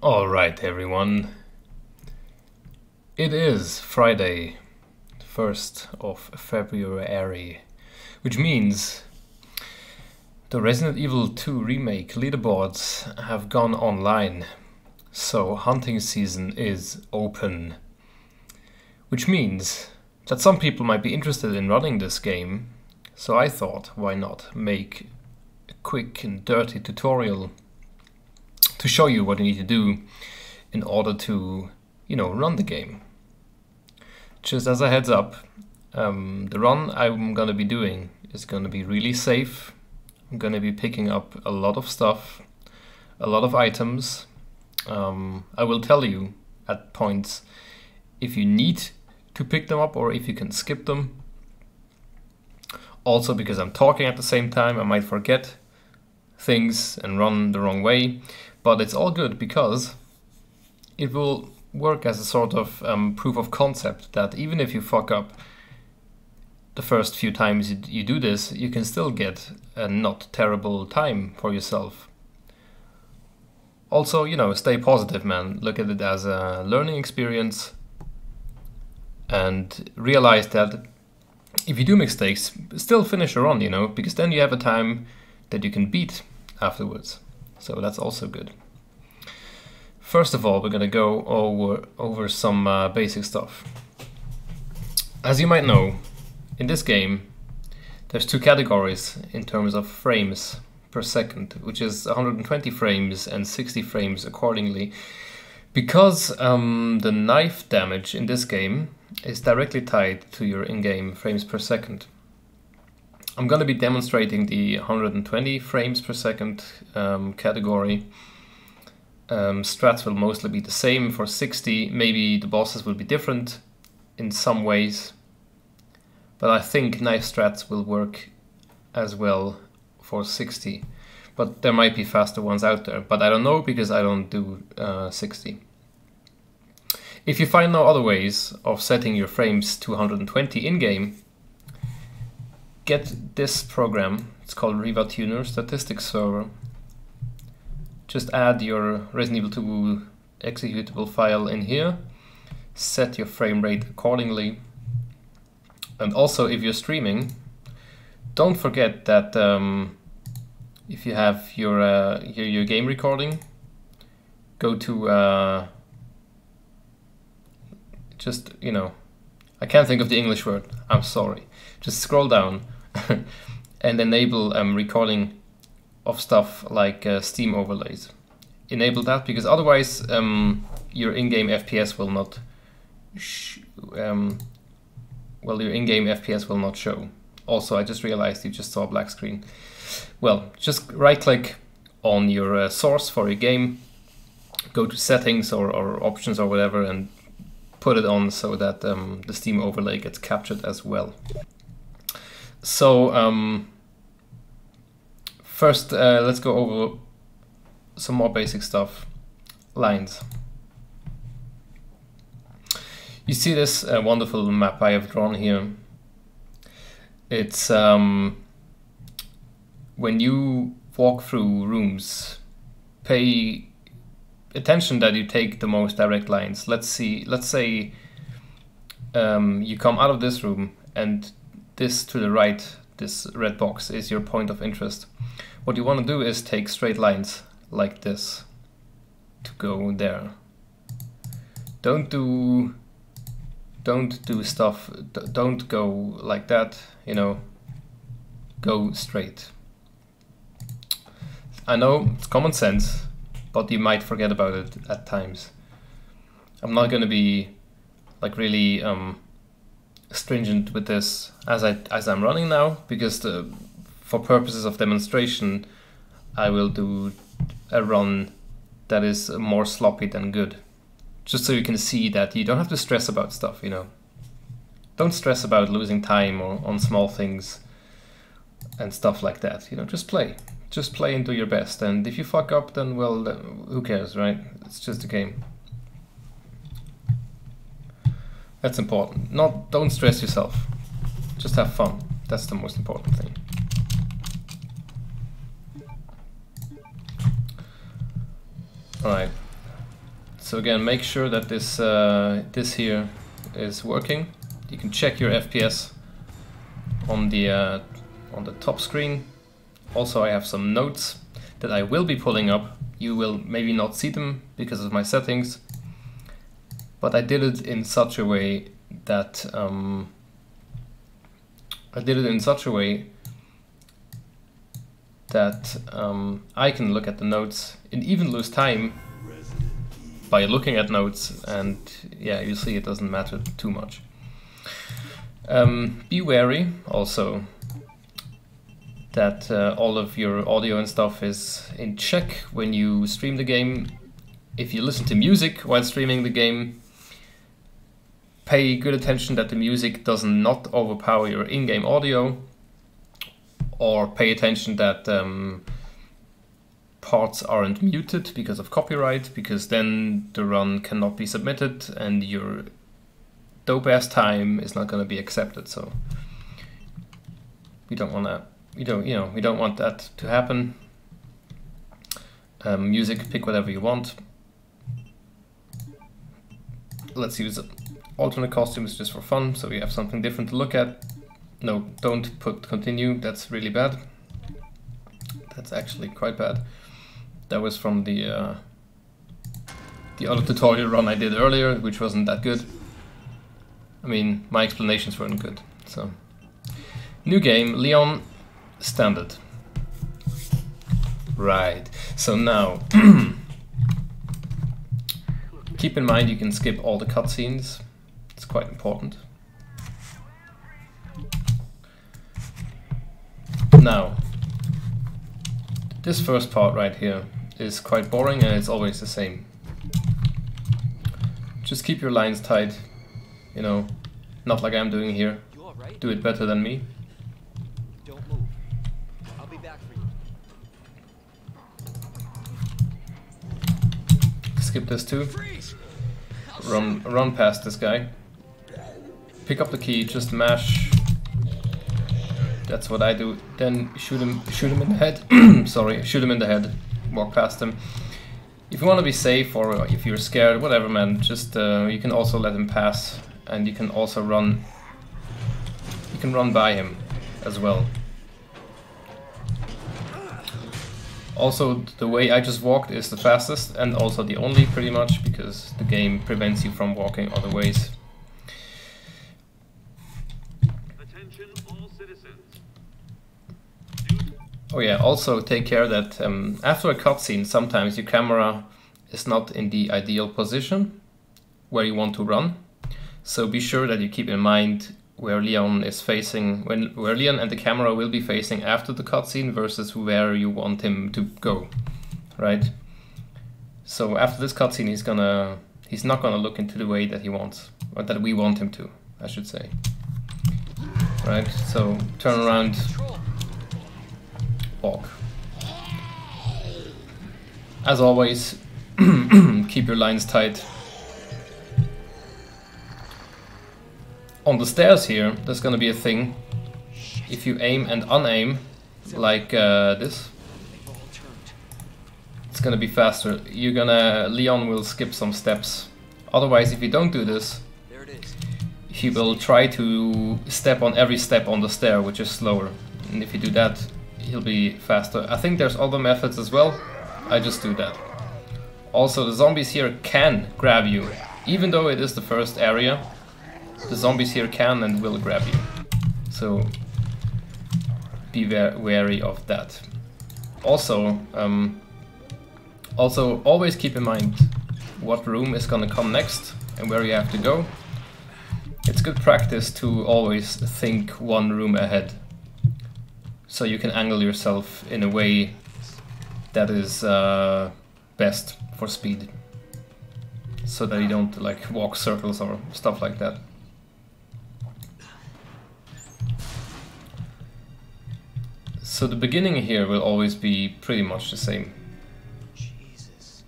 Alright, everyone. It is Friday, 1st of February, which means the Resident Evil 2 remake leaderboards have gone online. So hunting season is open. Which means that some people might be interested in running this game. So I thought, why not make a quick and dirty tutorial to show you what you need to do in order to, you know, run the game. Just as a heads up, um, the run I'm gonna be doing is gonna be really safe. I'm gonna be picking up a lot of stuff, a lot of items. Um, I will tell you at points if you need to pick them up or if you can skip them. Also, because I'm talking at the same time, I might forget things and run the wrong way. But it's all good because it will work as a sort of um, proof of concept that even if you fuck up the first few times you, you do this, you can still get a not terrible time for yourself. Also, you know, stay positive, man. Look at it as a learning experience and realize that if you do mistakes, still finish a run, you know, because then you have a time that you can beat afterwards. So that's also good. First of all, we're going to go over, over some uh, basic stuff. As you might know, in this game, there's two categories in terms of frames per second, which is 120 frames and 60 frames accordingly. Because um, the knife damage in this game is directly tied to your in-game frames per second. I'm going to be demonstrating the 120 frames per second um, category. Um, strats will mostly be the same for 60. Maybe the bosses will be different in some ways. But I think knife strats will work as well for 60. But there might be faster ones out there. But I don't know because I don't do uh, 60. If you find no other ways of setting your frames to 120 in-game, get this program. It's called RivaTuner Statistics Server. Just add your Resident Evil 2 executable file in here. Set your frame rate accordingly. And also, if you're streaming, don't forget that um, if you have your, uh, your, your game recording, go to uh, just you know, I can't think of the English word. I'm sorry. Just scroll down and enable um, recording of stuff like uh, Steam overlays. Enable that because otherwise um, your in-game FPS will not um, well your in-game FPS will not show. Also, I just realized you just saw a black screen. Well, just right-click on your uh, source for your game, go to settings or, or, options or whatever, and put it on so that um, the Steam overlay gets captured as well. So um, first, uh, let's go over some more basic stuff. Lines. You see this uh, wonderful map I have drawn here. It's um, when you walk through rooms, pay attention that you take the most direct lines. Let's see. Let's say um, you come out of this room and this to the right, this red box, is your point of interest. What you want to do is take straight lines like this to go there. Don't do don't do stuff don't go like that, you know. Go straight. I know it's common sense, but you might forget about it at times. I'm not going to be like really um, stringent with this as I as I'm running now because the, for purposes of demonstration I will do a run that is more sloppy than good. Just so you can see that you don't have to stress about stuff you know. Don't stress about losing time or on small things and stuff like that you know. Just play. Just play and do your best. And if you fuck up then well who cares right? It's just a game that's important. Not don't stress yourself. Just have fun. That's the most important thing. Alright. So again, make sure that this uh, this here is working. You can check your FPS on the uh, on the top screen. Also, I have some notes that I will be pulling up. You will maybe not see them because of my settings, but I did it in such a way that um, I did it in such a way that um, I can look at the notes and even lose time by looking at notes and yeah you see it doesn't matter too much. Um, be wary also that uh, all of your audio and stuff is in check when you stream the game. If you listen to music while streaming the game, pay good attention that the music does not overpower your in-game audio or pay attention that um, parts aren't muted because of copyright because then the run cannot be submitted and your dope ass time is not going to be accepted. So we don't want that we don't you know we don't want that to happen. Um, music pick whatever you want. Let's use alternate costumes just for fun so we have something different to look at no don't put continue that's really bad that's actually quite bad that was from the uh, the other tutorial run I did earlier which wasn't that good I mean, my explanations weren't good. So, new game, Leon Standard. Right. So now, keep in mind you can skip all the cutscenes. Quite important. Now, this first part right here is quite boring and it's always the same. Just keep your lines tight you know, not like I'm doing here. Do it better than me. Don't move. I'll be back for you. Skip this too. Run run past this guy. Pick up the key, just mash. That's what I do. Then shoot him shoot him in the head. Sorry, shoot him in the head. Walk past him. If you want to be safe or if you're scared, whatever man, just uh, you can also let him pass and you can also run you can run by him as well. Also, the way I just walked is the fastest and also the only pretty much because the game prevents you from walking other ways. Oh yeah, also take care that um, after a cutscene sometimes your camera is not in the ideal position where you want to run. So be sure that you keep in mind where Leon is facing, when where Leon and the camera will be facing after the cutscene versus where you want him to go, right? So after this cutscene, he's gonna, he's not gonna look into the way that he wants, or that we want him to, I should say. Right, so turn around, walk. As always, keep your lines tight. on the stairs here, there's gonna be a thing. If you aim and unaim, like uh, this, it's gonna be faster. You're gonna, Leon will skip some steps. Otherwise, if you don't do this, he will try to step on every step on the stair, which is slower. And if you do that, he'll be faster. I think there's other methods as well. I just do that. Also, the zombies here can grab you. Even though it is the first area, the zombies here can and will grab you. So be wary of that. Also, um, also always keep in mind what room is gonna come next and where you have to go. It's good practice to always think one room ahead so you can angle yourself in a way that is uh, best for speed so that you don't like walk circles or stuff like that. So the beginning here will always be pretty much the same. Jesus.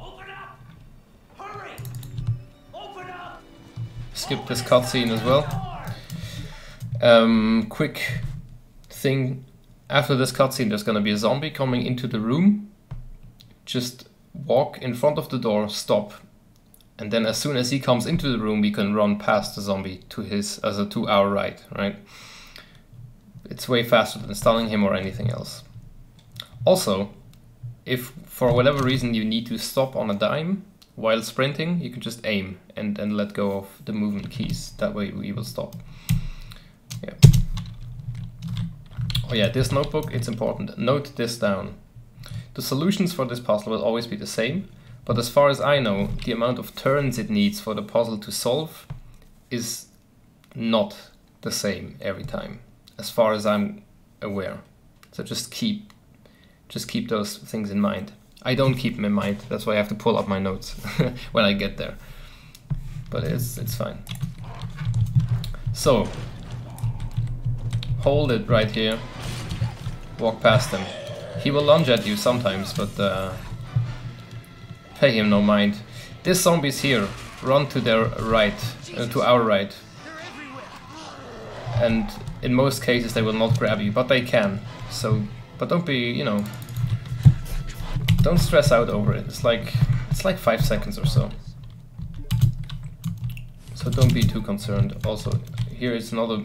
Open up! Hurry! Open up! Skip this cutscene as well. Um, quick thing. After this cutscene there's gonna be a zombie coming into the room. Just walk in front of the door, stop, and then as soon as he comes into the room, we can run past the zombie to his as a to our right, right? It's way faster than stunning him or anything else. Also, if for whatever reason you need to stop on a dime while sprinting, you can just aim and, and let go of the movement keys. That way we will stop. Yeah. Oh yeah, this notebook, it's important. Note this down. The solutions for this puzzle will always be the same, but as far as I know, the amount of turns it needs for the puzzle to solve is not the same every time, as far as I'm aware. So just keep just keep those things in mind. I don't keep them in mind, that's why I have to pull up my notes when I get there. But it's it's fine. So hold it right here, walk past him. He will lunge at you sometimes, but uh, Pay him no mind. This zombie's here. Run to their right, uh, to our right. And in most cases they will not grab you, but they can. So, but don't be, you know, don't stress out over it. It's like, it's like five seconds or so. So don't be too concerned. Also, here is another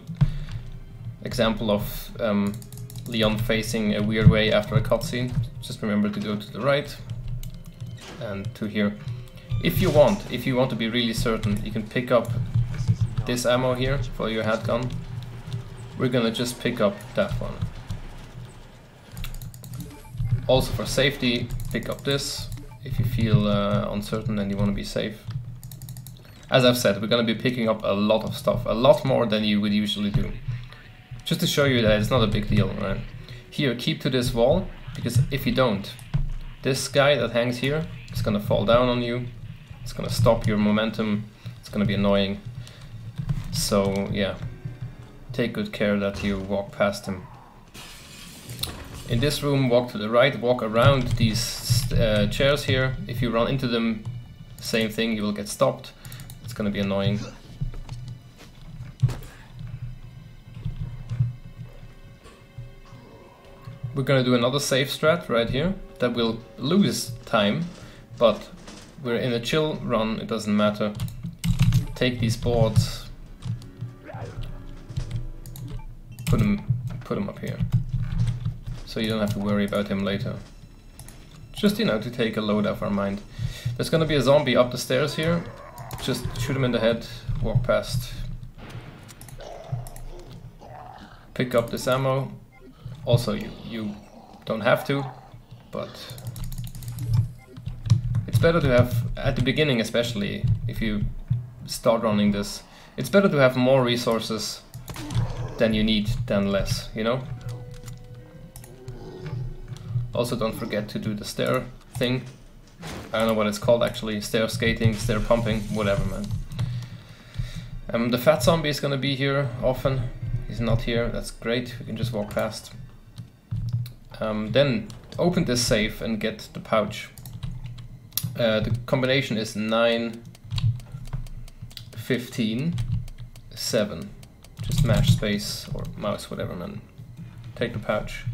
example of um, Leon facing a weird way after a cutscene. Just remember to go to the right, and to here. If you want, if you want to be really certain, you can pick up this ammo here for your handgun. We're gonna just pick up that one. Also for safety, pick up this if you feel uh, uncertain and you want to be safe. As I've said, we're gonna be picking up a lot of stuff, a lot more than you would usually do. Just to show you that it's not a big deal, right? Here, keep to this wall, because if you don't, this guy that hangs here is gonna fall down on you. It's gonna stop your momentum. It's gonna be annoying. So yeah, take good care that you walk past him. In this room, walk to the right, walk around these uh, chairs here. If you run into them, same thing, you will get stopped. It's gonna be annoying. We're gonna do another safe strat right here that will lose time but we're in a chill run, it doesn't matter. Take these boards, put them, put them up here, so you don't have to worry about him later. Just, you know, to take a load off our mind. There's gonna be a zombie up the stairs here, just shoot him in the head, walk past. Pick up this ammo. Also, you, you don't have to, but it's better to have, at the beginning especially, if you start running this, it's better to have more resources than you need than less, you know? Also don't forget to do the stair thing. I don't know what it's called actually, stair skating, stair pumping, whatever man. Um, the fat zombie is gonna be here often. He's not here, that's great, we can just walk past. Um, then open this safe and get the pouch. Uh, the combination is 9, 15, 7. Just mash space or mouse, whatever, man. Take the pouch.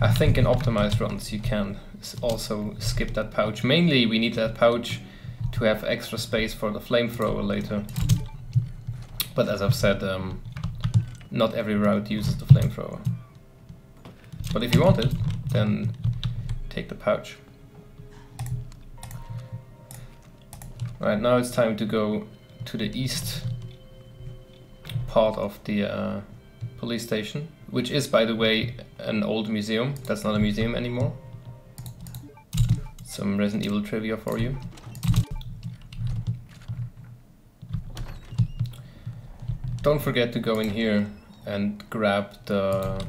I think in optimized runs you can also skip that pouch. Mainly we need that pouch to have extra space for the flamethrower later. But as I've said, um, not every route uses the flamethrower. But if you want it, then take the pouch. Right, now it's time to go to the east part of the uh, police station, which is, by the way, an old museum. That's not a museum anymore. Some Resident Evil trivia for you. Don't forget to go in here and grab the,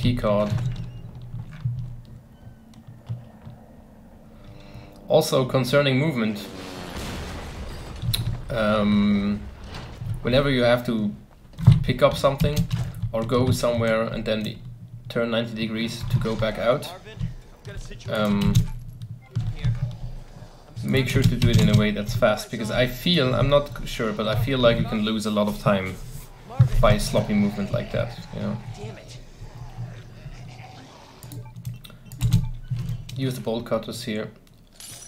the key card Also concerning movement, um, whenever you have to pick up something or go somewhere and then turn 90 degrees to go back out, um, make sure to do it in a way that's fast because I feel, I'm not sure, but I feel like you can lose a lot of time by sloppy movement like that, you know. Use the bolt cutters here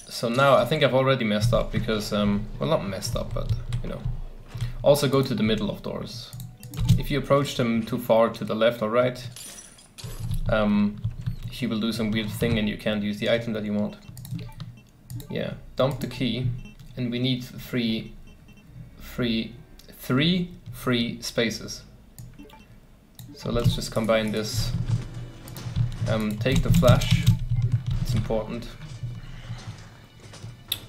So now I think I've already messed up because, um, well not messed up, but you know. Also go to the middle of doors. If you approach them too far to the left or right, um, he will do some weird thing and you can't use the item that you want. Yeah, dump the key and we need three, three, three free spaces. So let's just combine this. Um, take the flash, it's important.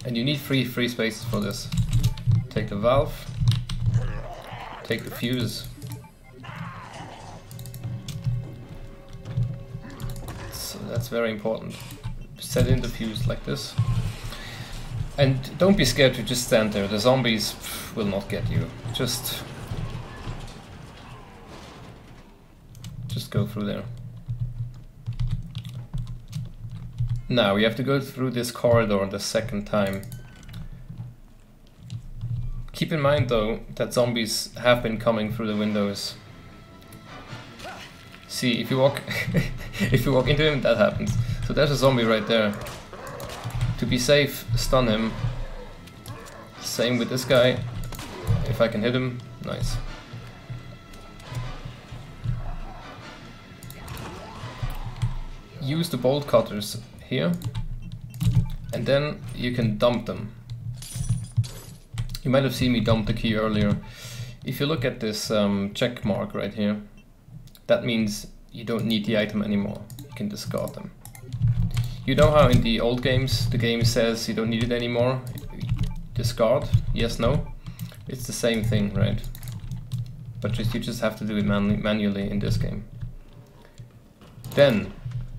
And you need three free spaces for this. Take the valve, take the fuse. So that's very important. Set in the fuse like this. And don't be scared to just stand there. The zombies will not get you. Just... Just go through there. Now, we have to go through this corridor the second time. Keep in mind though that zombies have been coming through the windows. See, if you walk if you walk into him, that happens. So there's a zombie right there. To be safe, stun him. Same with this guy. If I can hit him, nice. Use the bolt cutters here. And then you can dump them. You might have seen me dump the key earlier. If you look at this um, check mark right here, that means you don't need the item anymore. You can discard them. You know how in the old games the game says you don't need it anymore? Discard? Yes, no? It's the same thing, right? But just you just have to do it manu manually in this game. Then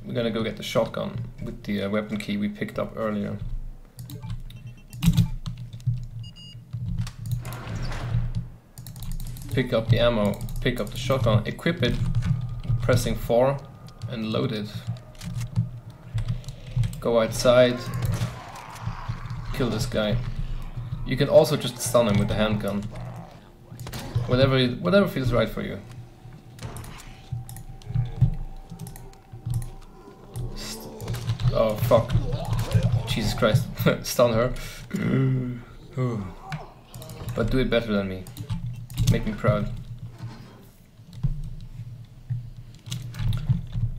we're gonna go get the shotgun with the uh, weapon key we picked up earlier. Pick up the ammo, pick up the shotgun, equip it, pressing 4 and load it. Go outside, kill this guy. You can also just stun him with the handgun. Whatever, whatever feels right for you. Oh fuck. Jesus Christ. Stun her. but do it better than me. Make me proud.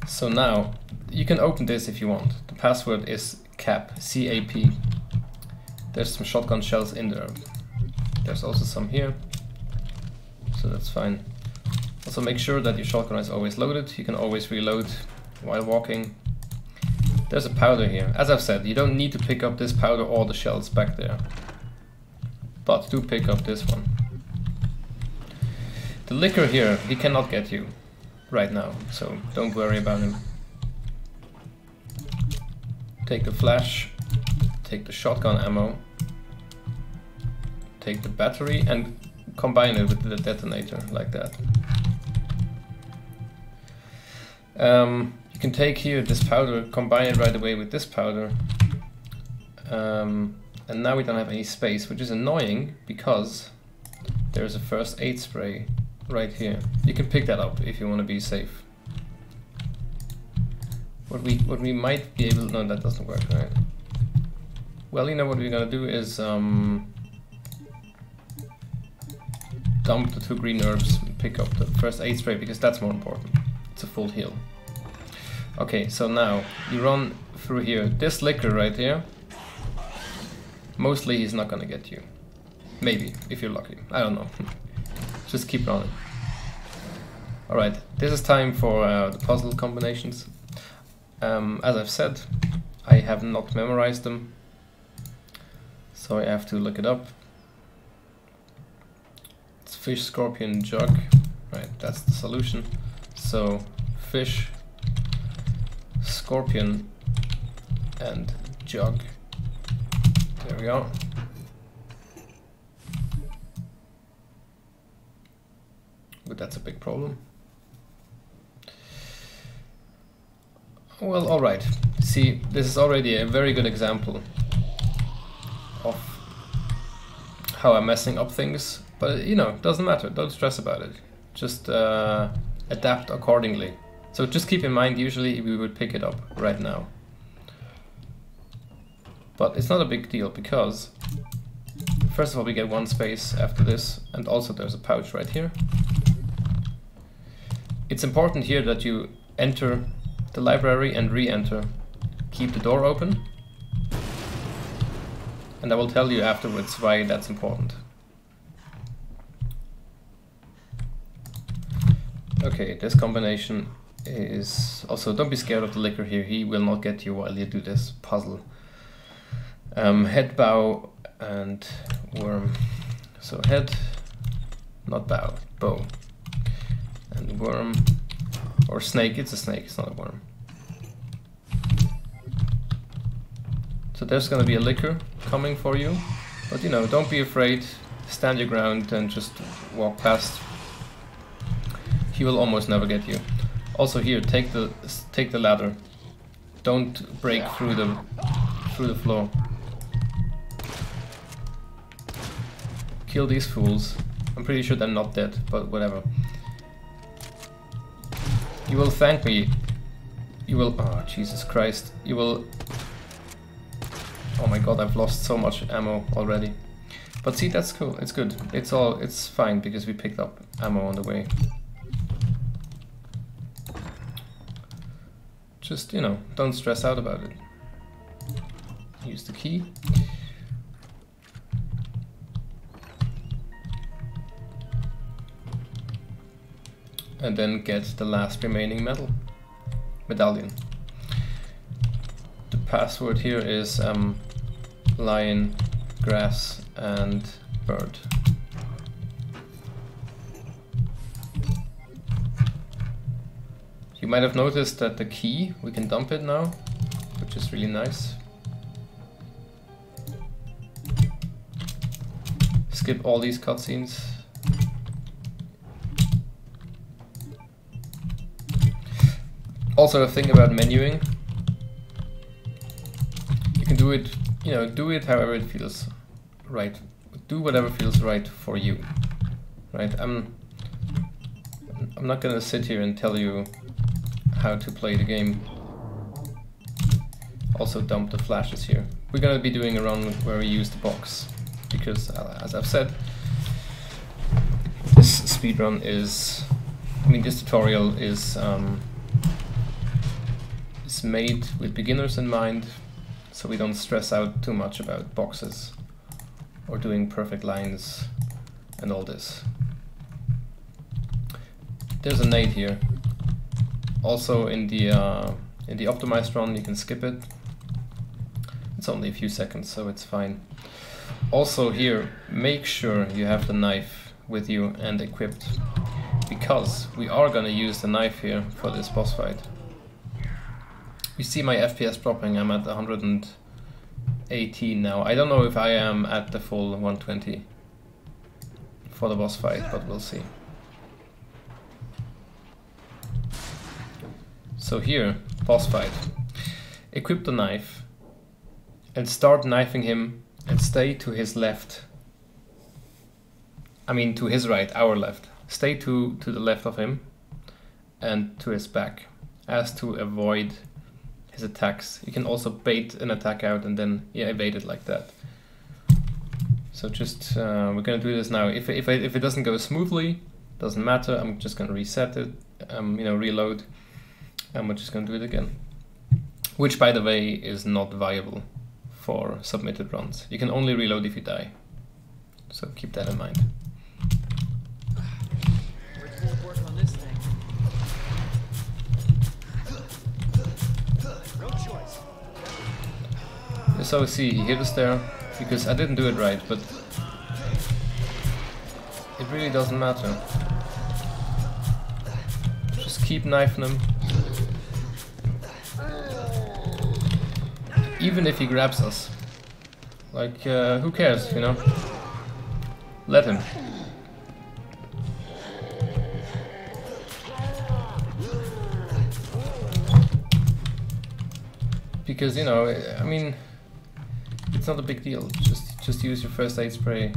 So now, you can open this if you want. The password is CAP, C-A-P. There's some shotgun shells in there. There's also some here. So that's fine. Also make sure that your shotgun is always loaded. You can always reload while walking. There's a powder here. As I've said, you don't need to pick up this powder or the shells back there. But do pick up this one. The licker here, he cannot get you right now, so don't worry about him. Take the flash, take the shotgun ammo, take the battery and combine it with the detonator like that. Um, can take here this powder, combine it right away with this powder. Um, and now we don't have any space, which is annoying because there's a first aid spray right here. You can pick that up if you want to be safe. What we what we might be able to, no that doesn't work right. Well you know what we're gonna do is um, dump the two green herbs and pick up the first aid spray because that's more important. It's a full heal. Okay, so now you run through here. This licker right here, mostly he's not gonna get you. Maybe, if you're lucky. I don't know. Just keep running. Alright, this is time for uh, the puzzle combinations. Um, as I've said, I have not memorized them, so I have to look it up. It's fish, scorpion, jug. Right, that's the solution. So, fish, scorpion, and jug. There we go. But that's a big problem. Well, alright. See, this is already a very good example of how I'm messing up things. But, you know, doesn't matter. Don't stress about it. Just uh, adapt accordingly. So just keep in mind, usually we would pick it up right now. But it's not a big deal because first of all we get one space after this and also there's a pouch right here. It's important here that you enter the library and re-enter. Keep the door open. And I will tell you afterwards why that's important. Okay, this combination is also don't be scared of the licker here. He will not get you while you do this puzzle. Um, head, bow, and worm. So head, not bow, bow, and worm or snake. It's a snake. It's not a worm. So there's gonna be a licker coming for you, but you know, don't be afraid. Stand your ground and just walk past. He will almost never get you. Also here, take the take the ladder. Don't break through the through the floor. Kill these fools. I'm pretty sure they're not dead, but whatever. You will thank me. You will. Oh Jesus Christ! You will. Oh my God! I've lost so much ammo already. But see, that's cool. It's good. It's all. It's fine because we picked up ammo on the way. Just, you know, don't stress out about it. Use the key. And then get the last remaining medal. Medallion. The password here is um, lion, grass and bird. You might have noticed that the key, we can dump it now, which is really nice. Skip all these cutscenes. Also a thing about menuing. You can do it, you know, do it however it feels right. Do whatever feels right for you. Right? I'm I'm not gonna sit here and tell you how to play the game. Also dump the flashes here. We're gonna be doing a run where we use the box because uh, as I've said this speedrun is I mean this tutorial is um, is made with beginners in mind so we don't stress out too much about boxes or doing perfect lines and all this. There's a nade here also in the uh, in the optimized run you can skip it. It's only a few seconds so it's fine. Also here make sure you have the knife with you and equipped because we are gonna use the knife here for this boss fight. You see my FPS dropping, I'm at 118 now. I don't know if I am at the full 120 for the boss fight, but we'll see. So here, boss fight. Equip the knife and start knifing him and stay to his left. I mean to his right, our left. Stay to, to the left of him and to his back as to avoid his attacks. You can also bait an attack out and then yeah, evade it like that. So just, uh, we're gonna do this now. If, if, if it doesn't go smoothly, doesn't matter, I'm just gonna reset it, um, you know, reload and we're just going to do it again. Which, by the way, is not viable for submitted runs. You can only reload if you die. So keep that in mind. So see, he hit us there because I didn't do it right, but it really doesn't matter. Just keep knifing him even if he grabs us. Like, uh, who cares, you know? Let him. Because, you know, I mean, it's not a big deal. Just, just use your first aid spray.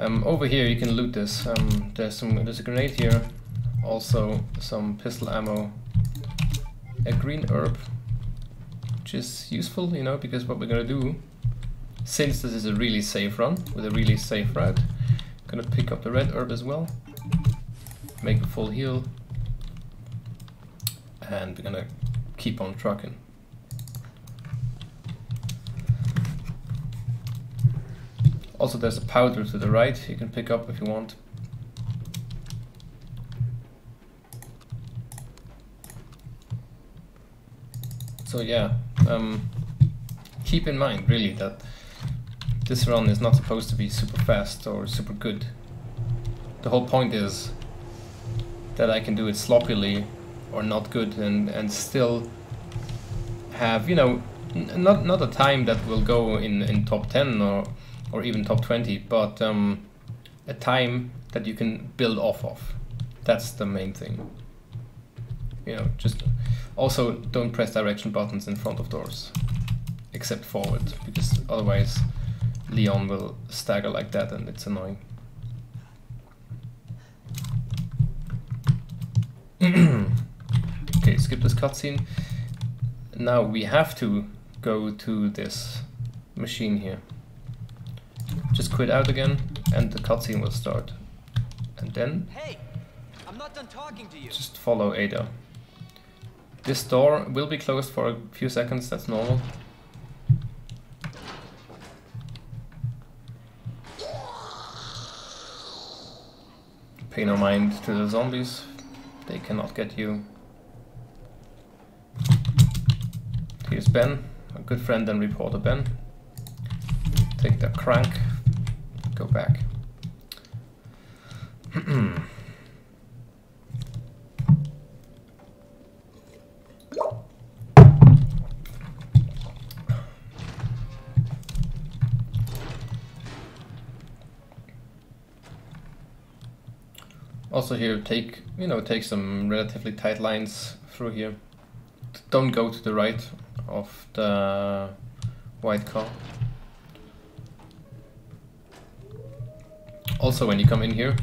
Um, over here you can loot this. Um, there's some, there's a grenade here. Also some pistol ammo. A green herb which is useful, you know, because what we're gonna do, since this is a really safe run, with a really safe route, gonna pick up the red herb as well, make a full heal, and we're gonna keep on trucking. Also there's a powder to the right you can pick up if you want. So yeah, um, keep in mind really that this run is not supposed to be super fast or super good. The whole point is that I can do it sloppily or not good and, and still have, you know, not not a time that will go in, in top 10 or or even top 20, but um, a time that you can build off of. That's the main thing. You know, just also don't press direction buttons in front of doors, except forward, because otherwise Leon will stagger like that and it's annoying. okay, skip this cutscene. Now we have to go to this machine here. Just quit out again and the cutscene will start. And then Hey, I'm not done talking to you. just follow Ada. This door will be closed for a few seconds, that's normal. Pay no mind to the zombies, they cannot get you. Here's Ben, a good friend and reporter Ben. Take the crank, go back. Also here, take, you know, take some relatively tight lines through here. Don't go to the right of the white car. Also, when you come in here,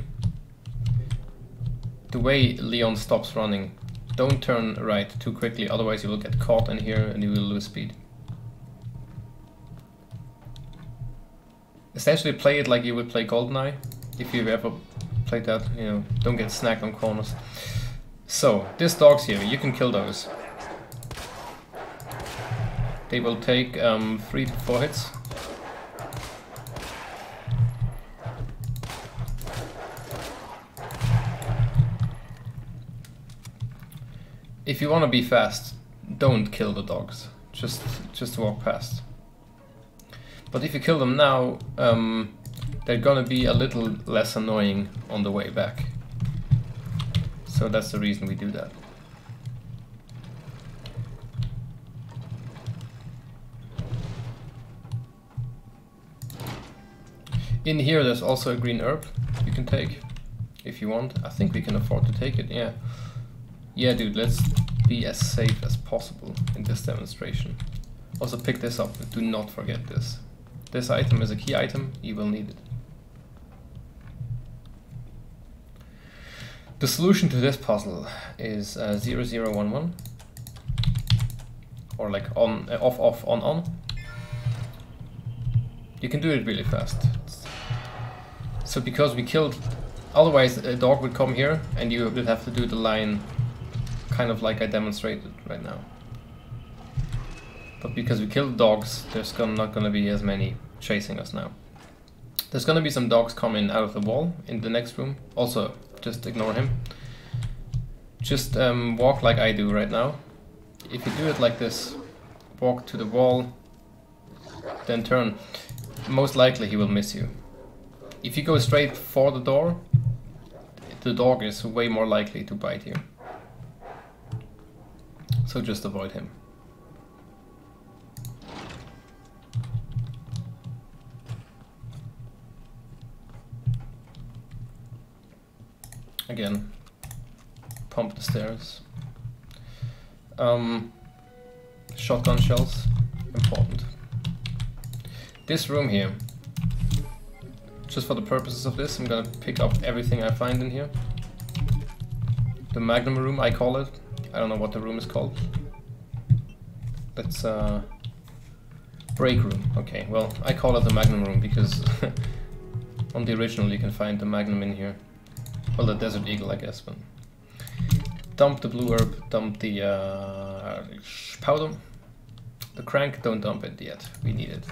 the way Leon stops running, don't turn right too quickly, otherwise you will get caught in here and you will lose speed. Essentially play it like you would play GoldenEye, if you've ever played that, you know, don't get snagged on corners. So, these dogs here, you can kill those. They will take um, 3 to 4 hits. If you want to be fast, don't kill the dogs. Just, just walk past. But if you kill them now, um, they're gonna be a little less annoying on the way back. So that's the reason we do that. In here there's also a green herb you can take if you want. I think we can afford to take it, yeah. Yeah dude, let's be as safe as possible in this demonstration. Also pick this up, do not forget this. This item is a key item, you will need it. The solution to this puzzle is uh, 0011 or like on uh, off off on on. You can do it really fast. So because we killed, otherwise a dog would come here and you would have to do the line kind of like I demonstrated right now. But because we killed dogs, there's gonna, not gonna be as many chasing us now. There's gonna be some dogs coming out of the wall in the next room. Also, just ignore him. Just um, walk like I do right now. If you do it like this, walk to the wall, then turn, most likely he will miss you. If you go straight for the door, the dog is way more likely to bite you. So just avoid him. Again, pump the stairs. Um, shotgun shells, important. This room here, just for the purposes of this, I'm gonna pick up everything I find in here. The Magnum room, I call it. I don't know what the room is called. That's uh, break room. Okay, well, I call it the magnum room because on the original you can find the magnum in here. Well, the desert eagle, I guess, but dump the blue herb, dump the uh, powder. The crank, don't dump it yet. We need it.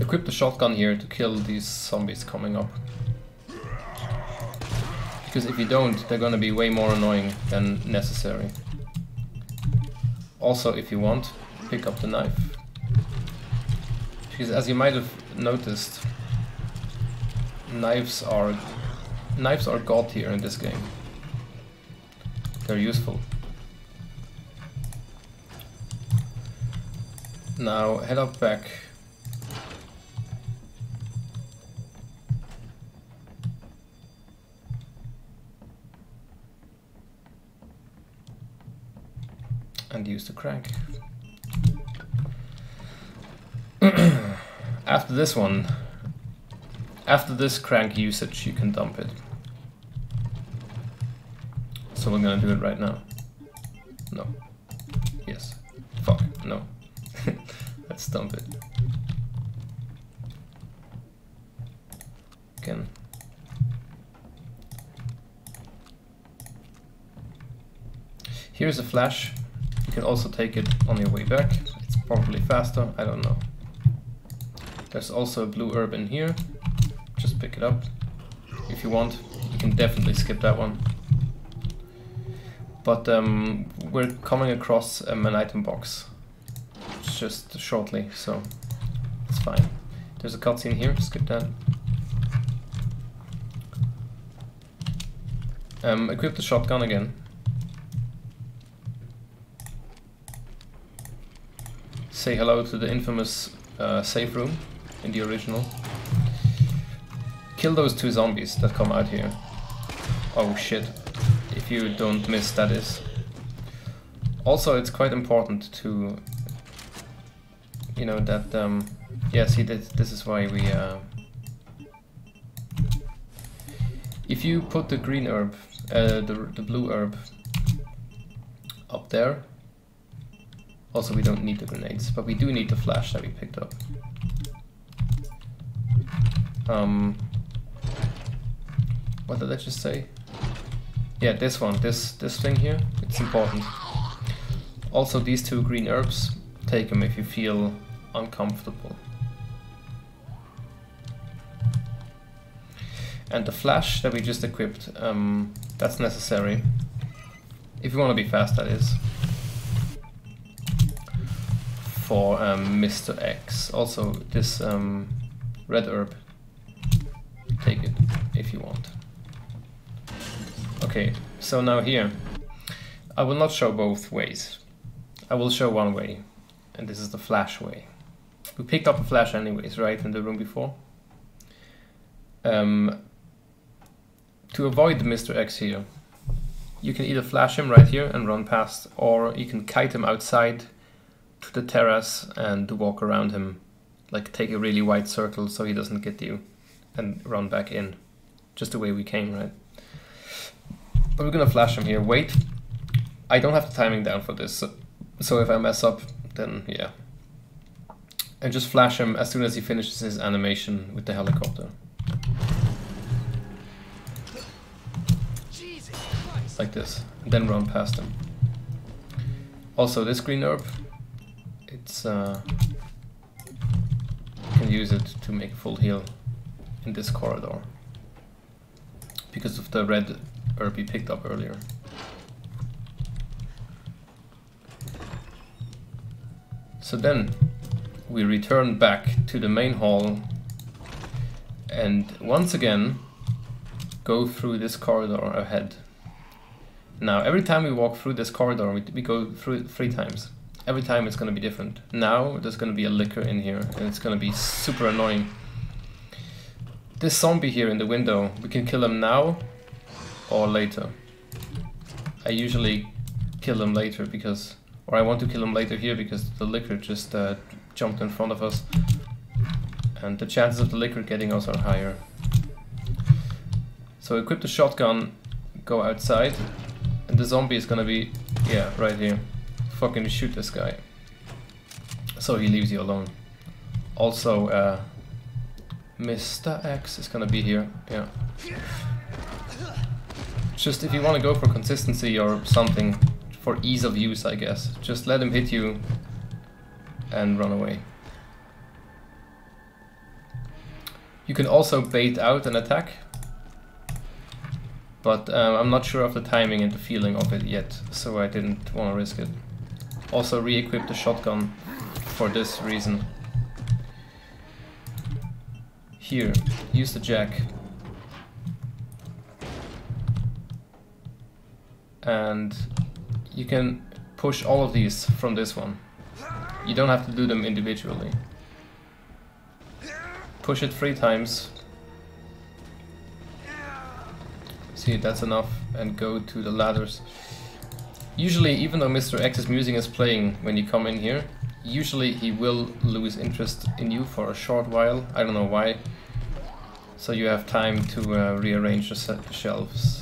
Equip the shotgun here to kill these zombies coming up. Because if you don't, they're gonna be way more annoying than necessary. Also, if you want, pick up the knife. Because as you might have noticed, knives are knives are god here in this game. They're useful. Now head up back. And use the crank. After this one, after this crank usage, you can dump it. So we're gonna do it right now. No. Yes. Fuck. No. Let's dump it. Again. Here's a flash. You can also take it on your way back. It's probably faster, I don't know. There's also a blue herb in here. Pick it up if you want. You can definitely skip that one. But um, we're coming across um, an item box just shortly, so it's fine. There's a cutscene here, skip that. Um, equip the shotgun again. Say hello to the infamous uh, safe room in the original. Kill those two zombies that come out here. Oh shit. If you don't miss, that is. Also, it's quite important to... You know, that... Um, yeah, see, this, this is why we... Uh, if you put the green herb, uh, the, the blue herb up there, also we don't need the grenades, but we do need the flash that we picked up. Um, what did I just say? Yeah, this one, this this thing here, it's important. Also these two green herbs, take them if you feel uncomfortable. And the flash that we just equipped, um, that's necessary. If you want to be fast, that is. For um, Mr. X. Also, this um, red herb, take it if you want. Okay, so now here, I will not show both ways. I will show one way, and this is the flash way. We picked up a flash anyways, right, in the room before. Um, to avoid Mr. X here, you can either flash him right here and run past, or you can kite him outside to the terrace and walk around him, like take a really wide circle so he doesn't get you, and run back in, just the way we came, right? But we're gonna flash him here. Wait, I don't have the timing down for this, so, so if I mess up, then yeah. And just flash him as soon as he finishes his animation with the helicopter. like this, and then run past them. Also, this green herb, it's uh, you can use it to make full heal in this corridor because of the red herb we picked up earlier. So then we return back to the main hall and once again go through this corridor ahead. Now, every time we walk through this corridor, we, we go through three times. Every time it's going to be different. Now, there's going to be a Licker in here, and it's going to be super annoying. This zombie here in the window, we can kill him now or later. I usually kill him later because, or I want to kill him later here because the Licker just uh, jumped in front of us. And the chances of the Licker getting us are higher. So equip the shotgun, go outside, and the zombie is gonna be, yeah, right here. Fucking shoot this guy. So he leaves you alone. Also, uh, Mr. X is gonna be here, yeah. Just if you want to go for consistency or something, for ease of use, I guess, just let him hit you and run away. You can also bait out an attack, but um, I'm not sure of the timing and the feeling of it yet, so I didn't want to risk it. Also re-equip the shotgun for this reason. Here, use the jack. And you can push all of these from this one. You don't have to do them individually. Push it three times. See, that's enough. And go to the ladders. Usually, even though Mr. X's music is playing when you come in here, usually he will lose interest in you for a short while. I don't know why. So you have time to uh, rearrange the shelves.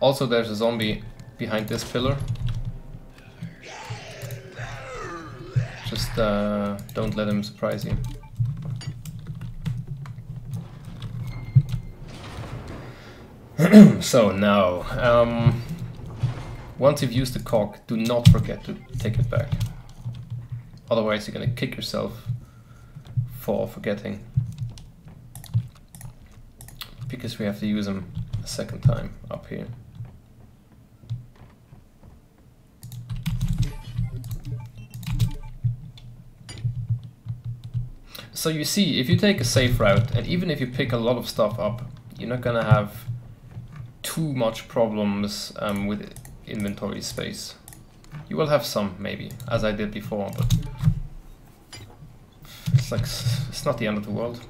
Also, there's a zombie behind this pillar. Just uh, don't let him surprise you. so now, um, once you've used the cock, do not forget to take it back. Otherwise you're gonna kick yourself for forgetting. Because we have to use them a second time up here. So you see, if you take a safe route, and even if you pick a lot of stuff up, you're not gonna have too much problems um, with inventory space. You will have some, maybe, as I did before, but it's like, it's not the end of the world.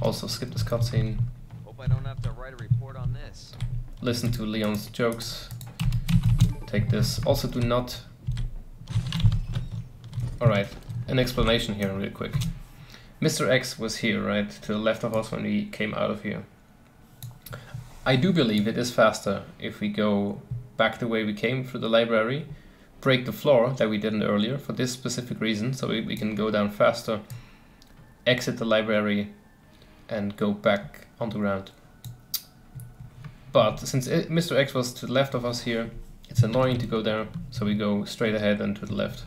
Also, skip this cutscene. Hope I don't have to write a report on this. Listen to Leon's jokes. Take this. Also, do not... Alright, an explanation here real quick. Mr. X was here, right, to the left of us when we came out of here. I do believe it is faster if we go back the way we came through the library, break the floor that we didn't earlier for this specific reason, so we, we can go down faster, exit the library, and go back on the ground. But since it, Mr. X was to the left of us here, it's annoying to go there, so we go straight ahead and to the left.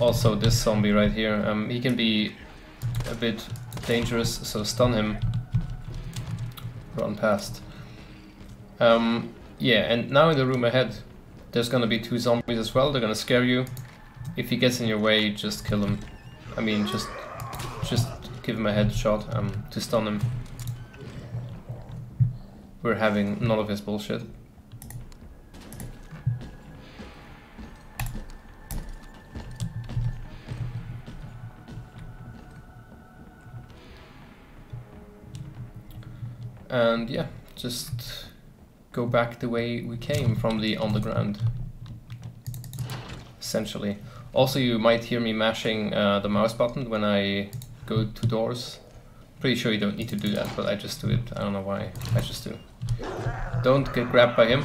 Also, this zombie right here, um, he can be a bit dangerous, so stun him. Run past. Um, yeah, and now in the room ahead, there's gonna be two zombies as well. They're gonna scare you. If he gets in your way, just kill him. I mean, just just give him a headshot um, to stun him. We're having none of his bullshit. And yeah, just go back the way we came from the underground. Essentially. Also, you might hear me mashing uh, the mouse button when I go to doors. Pretty sure you don't need to do that, but I just do it. I don't know why. I just do. Don't get grabbed by him.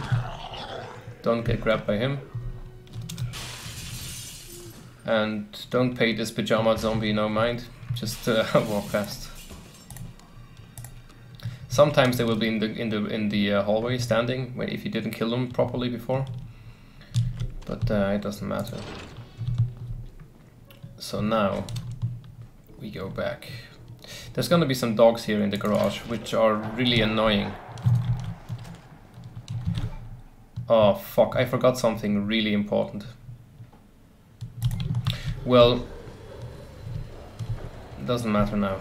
Don't get grabbed by him. And don't pay this pajama zombie no mind. Just uh, walk past. Sometimes they will be in the in the in the uh, hallway standing if you didn't kill them properly before, but uh, it doesn't matter. So now we go back. There's gonna be some dogs here in the garage, which are really annoying. Oh fuck! I forgot something really important. Well, doesn't matter now.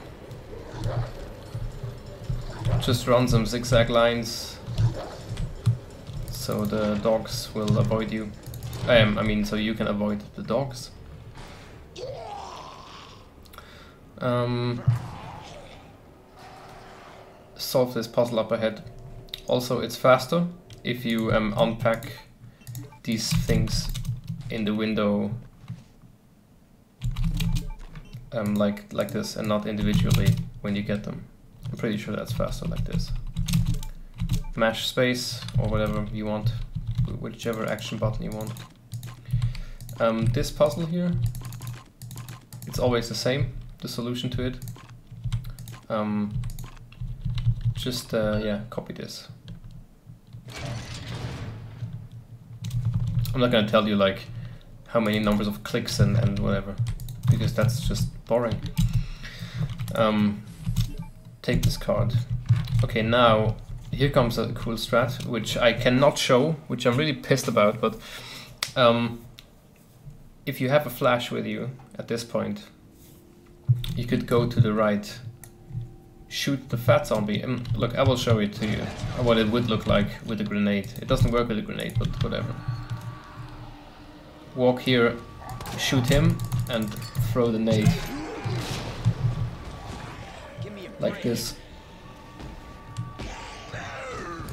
Just run some zigzag lines so the dogs will avoid you. Um, I mean, so you can avoid the dogs. Um, solve this puzzle up ahead. Also, it's faster if you um, unpack these things in the window um, like like this and not individually when you get them. I'm pretty sure that's faster like this. Mash space or whatever you want, whichever action button you want. Um, this puzzle here, it's always the same, the solution to it. Um, just, uh, yeah, copy this. I'm not gonna tell you like how many numbers of clicks and, and whatever, because that's just boring. Um, take this card. Okay, now here comes a cool strat, which I cannot show, which I'm really pissed about, but um, if you have a flash with you at this point, you could go to the right, shoot the fat zombie, and look, I will show it to you, what it would look like with a grenade. It doesn't work with a grenade, but whatever. Walk here, shoot him, and throw the nade. Like this.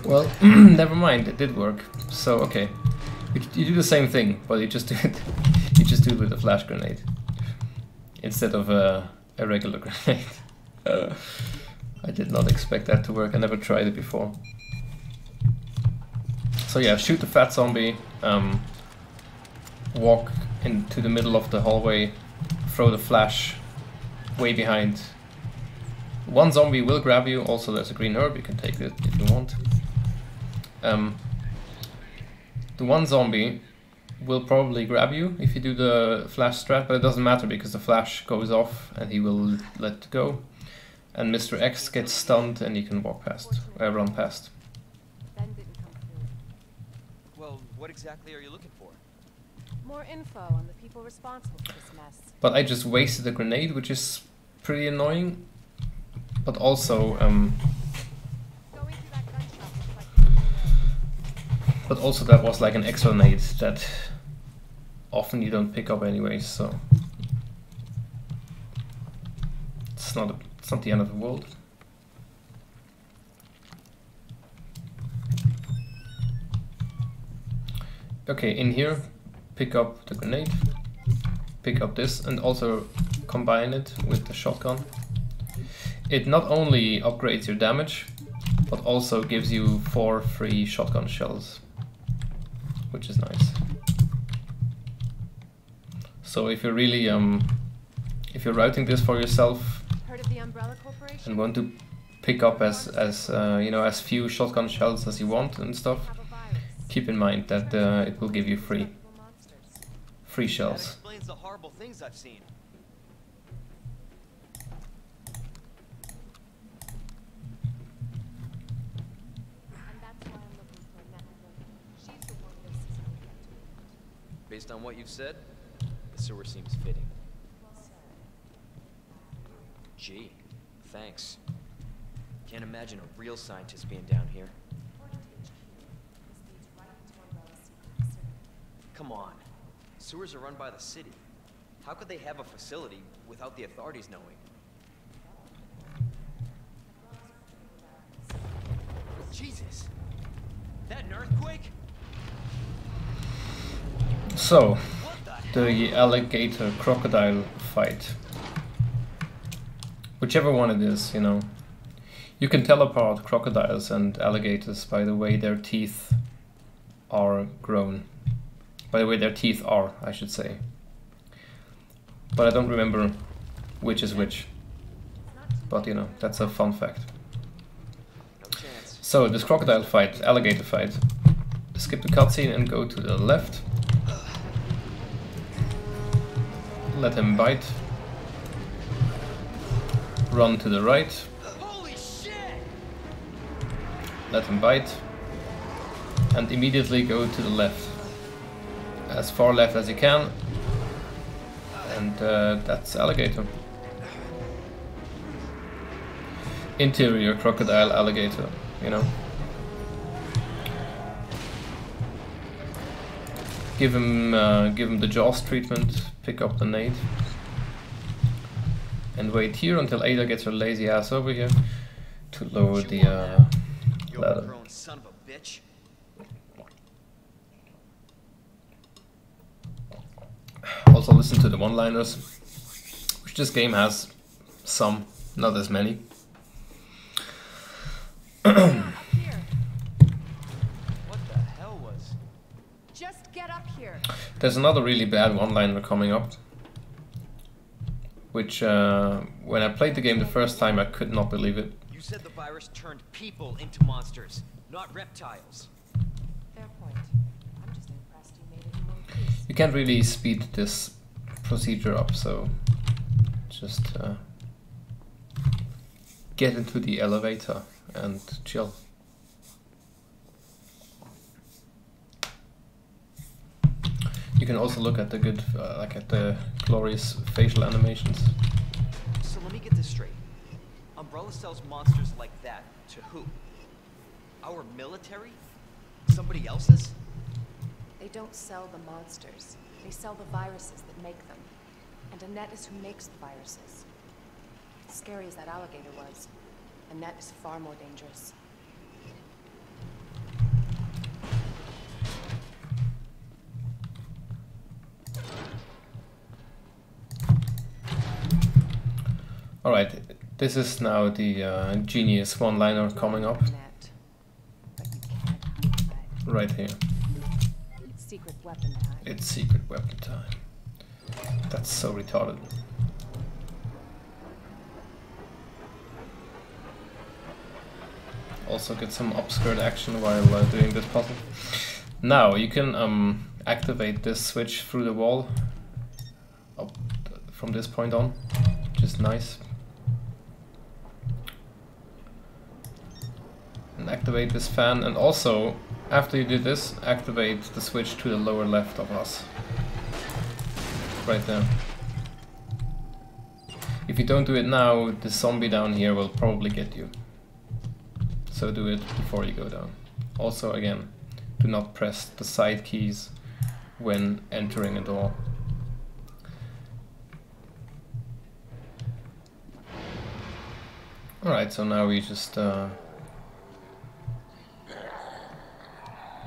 Well, never mind, it did work. So, okay. You, do the same thing, but you just do it you just do it with a flash grenade. Instead of a, a regular grenade. Uh, I did not expect that to work, I never tried it before. So yeah, shoot the fat zombie, um, walk into the middle of the hallway, throw the flash way behind. One zombie will grab you, also there's a green herb, you can take it if you want. Um, the one zombie will probably grab you if you do the flash strat, but it doesn't matter because the flash goes off and he will let go. And Mr. X gets stunned and you can walk past, uh, run past. Well, what exactly are you looking for? More info on the people responsible for this mess. But I just wasted a grenade, which is pretty annoying. But also, um, but also that was like an extra nade that often you don't pick up anyways, so it's not a, it's not the end of the world. Okay, in here, pick up the grenade, pick up this, and also combine it with the shotgun. It not only upgrades your damage, but also gives you four free shotgun shells, which is nice. So if you're really, um, if you're routing this for yourself and want to pick up as, as uh, you know, as few shotgun shells as you want and stuff, keep in mind that uh, it will give you free, free shells. Based on what you've said, the sewer seems fitting. Gee, thanks. Can't imagine a real scientist being down here. Come on. Sewers are run by the city. How could they have a facility without the authorities knowing? Jesus! That an earthquake? So, the alligator crocodile fight. Whichever one it is, you know. You can tell apart crocodiles and alligators by the way their teeth are grown. By the way their teeth are, I should say. But I don't remember which is which. But you know, that's a fun fact. So, this crocodile fight, alligator fight. Skip the cutscene and go to the left. Let him bite. Run to the right. Let him bite. And immediately go to the left. As far left as you can. And uh, that's alligator. Interior crocodile alligator, you know. Give him, uh, give him the jaws treatment, pick up the nade. And wait here until Ada gets her lazy ass over here to lower the uh, ladder. Also listen to the one-liners, which this game has some, not as many. There's another really bad one-liner coming up, which uh, when I played the game the first time I could not believe it. You said the virus turned people into monsters, not reptiles. Fair point. I'm just impressed you made it in one piece. You can't really speed this procedure up, so just uh, get into the elevator and chill. You can also look at the good, uh, like at the glorious facial animations. So let me get this straight. Umbrella sells monsters like that to who? Our military? Somebody else's? They don't sell the monsters. They sell the viruses that make them. And Annette is who makes the viruses. Scary as that alligator was, Annette is far more dangerous. All right, this is now the uh, genius one-liner coming up right here. It's secret weapon time. It's secret weapon time. That's so retarded. Also get some upskirt action while uh, doing this puzzle. Now you can um, activate this switch through the wall up from this point on, which is nice. And activate this fan and also after you did this, activate the switch to the lower left of us. Right there. If you don't do it now, the zombie down here will probably get you. So do it before you go down. Also again, do not press the side keys when entering a door. Alright, so now we just uh,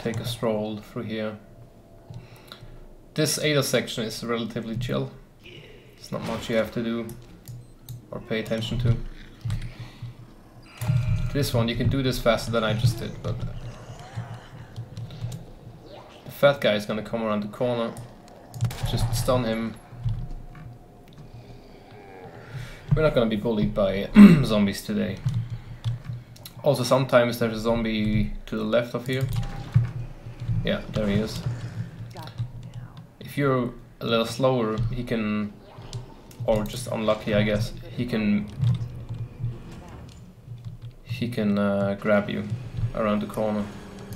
take a stroll through here. This Ada section is relatively chill. It's not much you have to do or pay attention to. This one, you can do this faster than I just did, but fat guy is gonna come around the corner. Just stun him. We're not gonna be bullied by zombies today. Also, sometimes there's a zombie to the left of here. Yeah, there he is. If you're a little slower, he can, or just unlucky, I guess, he can he can uh, grab you around the corner.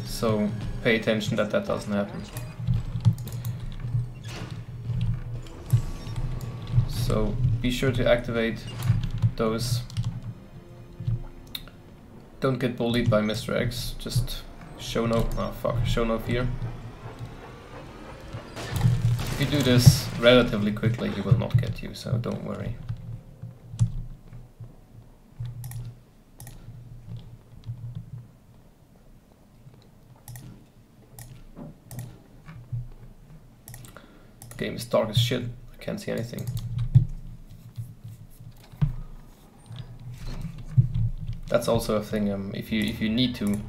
So pay attention that that doesn't happen. So be sure to activate those. Don't get bullied by Mr. X. Just show no oh fuck, show no fear. If you do this relatively quickly, he will not get you, so don't worry. Game is dark as shit. I can't see anything. That's also a thing. Um, if you if you need to,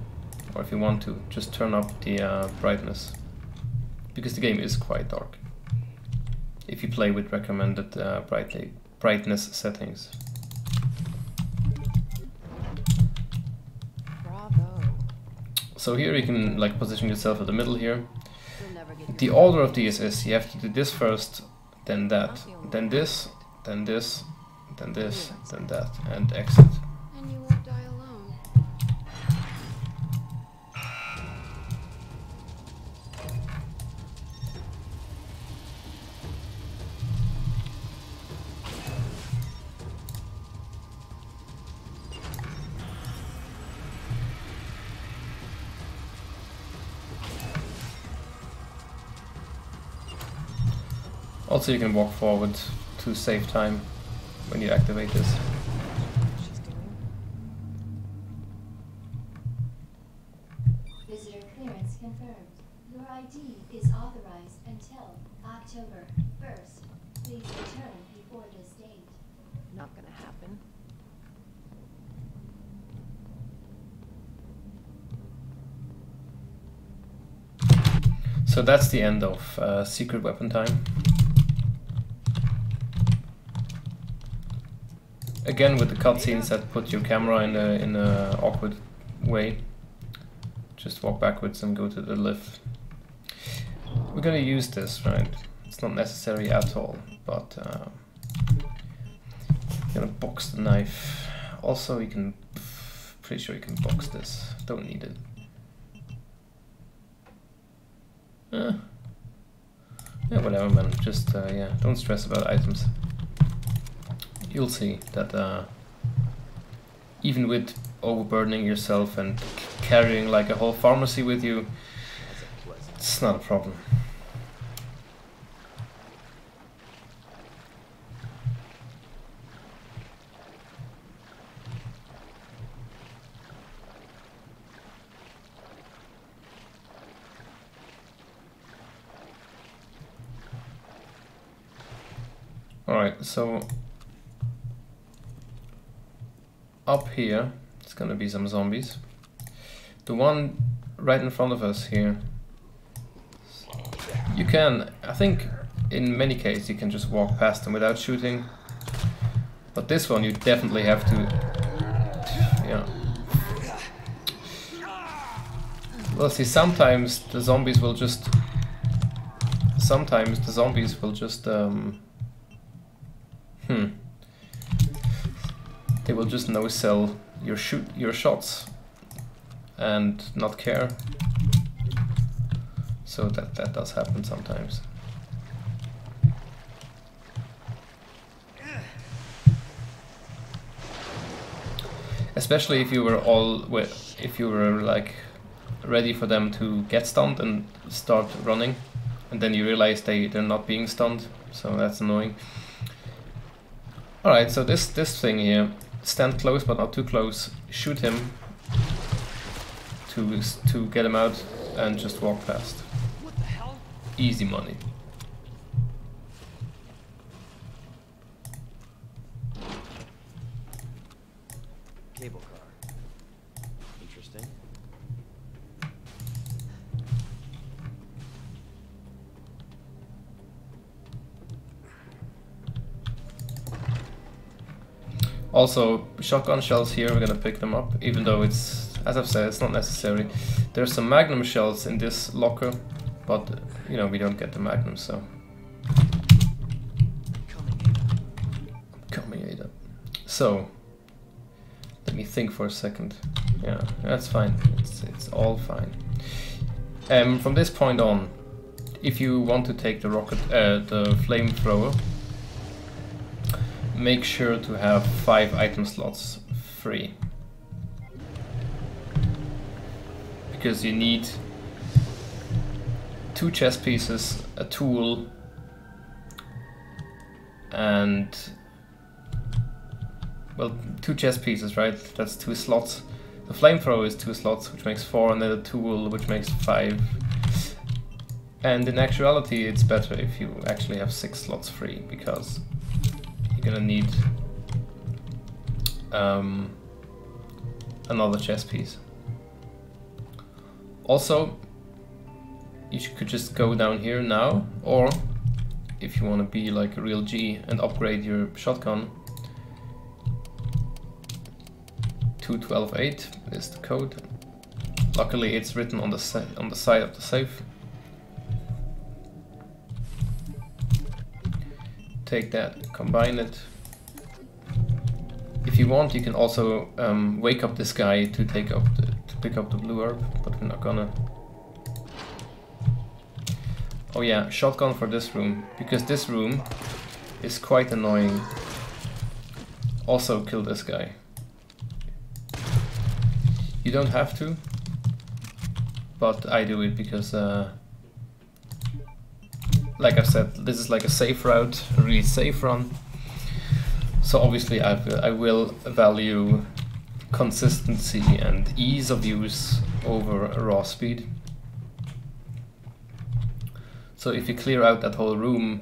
or if you want to, just turn up the uh, brightness, because the game is quite dark. If you play with recommended uh, brightly brightness settings. Bravo. So here you can like position yourself at the middle here. The order of these is you have to do this first, then that, then this, then this, then this, then that, and exit. Also, you can walk forward to save time when you activate this. Visitor clearance confirmed. Your ID is authorized until October 1st. Please return before this date. Not gonna happen. So that's the end of uh, Secret Weapon Time. Again with the cutscenes that put your camera in a in a awkward way. Just walk backwards and go to the lift. We're gonna use this, right? It's not necessary at all, but uh, gonna box the knife. Also, you can. Pretty sure you can box this. Don't need it. Eh. Yeah, whatever, man. Just uh, yeah, don't stress about items. You'll see that uh, even with overburdening yourself and carrying like a whole pharmacy with you, it's not a problem. Alright, so up here it's gonna be some zombies. The one right in front of us here you can, I think in many cases you can just walk past them without shooting. But this one you definitely have to, yeah. Well see, sometimes the zombies will just, sometimes the zombies will just, um, Just no-sell your shoot, your shots and not care. So that that does happen sometimes. Especially if you were all if you were like ready for them to get stunned and start running, and then you realize they they're not being stunned, so that's annoying. All right, so this this thing here, stand close but not too close, shoot him to to get him out, and just walk past. What the hell? Easy money. Also, shotgun shells here, we're gonna pick them up, even though it's, as I've said, it's not necessary. There's some magnum shells in this locker, but, you know, we don't get the magnum, so. Coming, Ada. So, let me think for a second. Yeah, that's fine. It's, it's all fine. Um, from this point on, if you want to take the rocket, uh, the flamethrower, make sure to have five item slots free. Because you need two chess pieces, a tool, and well, two chess pieces, right? That's two slots. The flamethrower is two slots, which makes four, and then the tool, which makes five. And in actuality, it's better if you actually have six slots free, because gonna need um, another chess piece. Also, you could just go down here now, or if you want to be like a real G and upgrade your shotgun, 2128 is the code. Luckily, it's written on the on the side of the safe. Take that, combine it. If you want, you can also um, wake up this guy to take up the, to pick up the blue herb, but we're not gonna. Oh yeah, shotgun for this room because this room is quite annoying. Also, kill this guy. You don't have to, but I do it because, uh, like I said, this is like a safe route, a really safe run. So obviously, I I will value consistency and ease of use over raw speed. So if you clear out that whole room,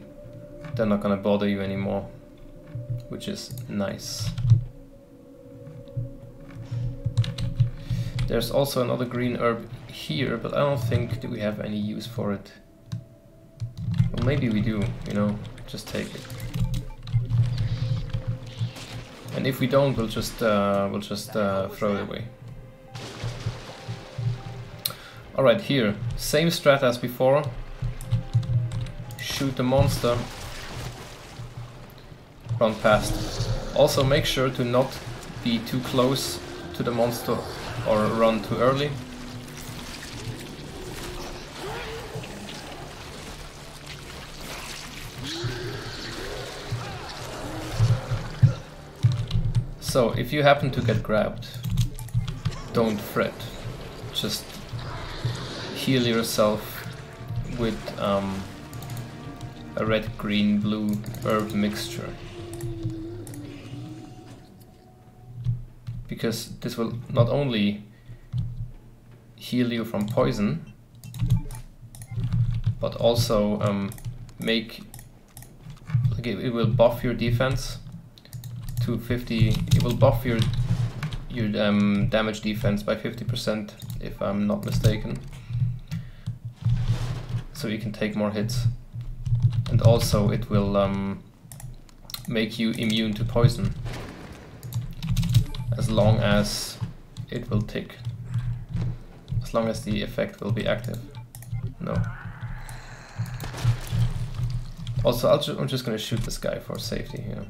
they're not gonna bother you anymore, which is nice. There's also another green herb here, but I don't think we have any use for it. Well, maybe we do, you know, just take it. And if we don't, we'll just uh, we'll just uh, throw it away. All right, here, same strat as before. Shoot the monster. Run past. Also, make sure to not be too close to the monster or run too early. So, if you happen to get grabbed, don't fret. Just heal yourself with um, a red, green, blue herb mixture. because this will not only heal you from poison, but also um, make like it, it, will buff your defense to 50. It will buff your your um, damage defense by 50% if I'm not mistaken. So you can take more hits, and also it will um, make you immune to poison as long as it will tick. As long as the effect will be active. No. Also, i am just gonna shoot this guy for safety here.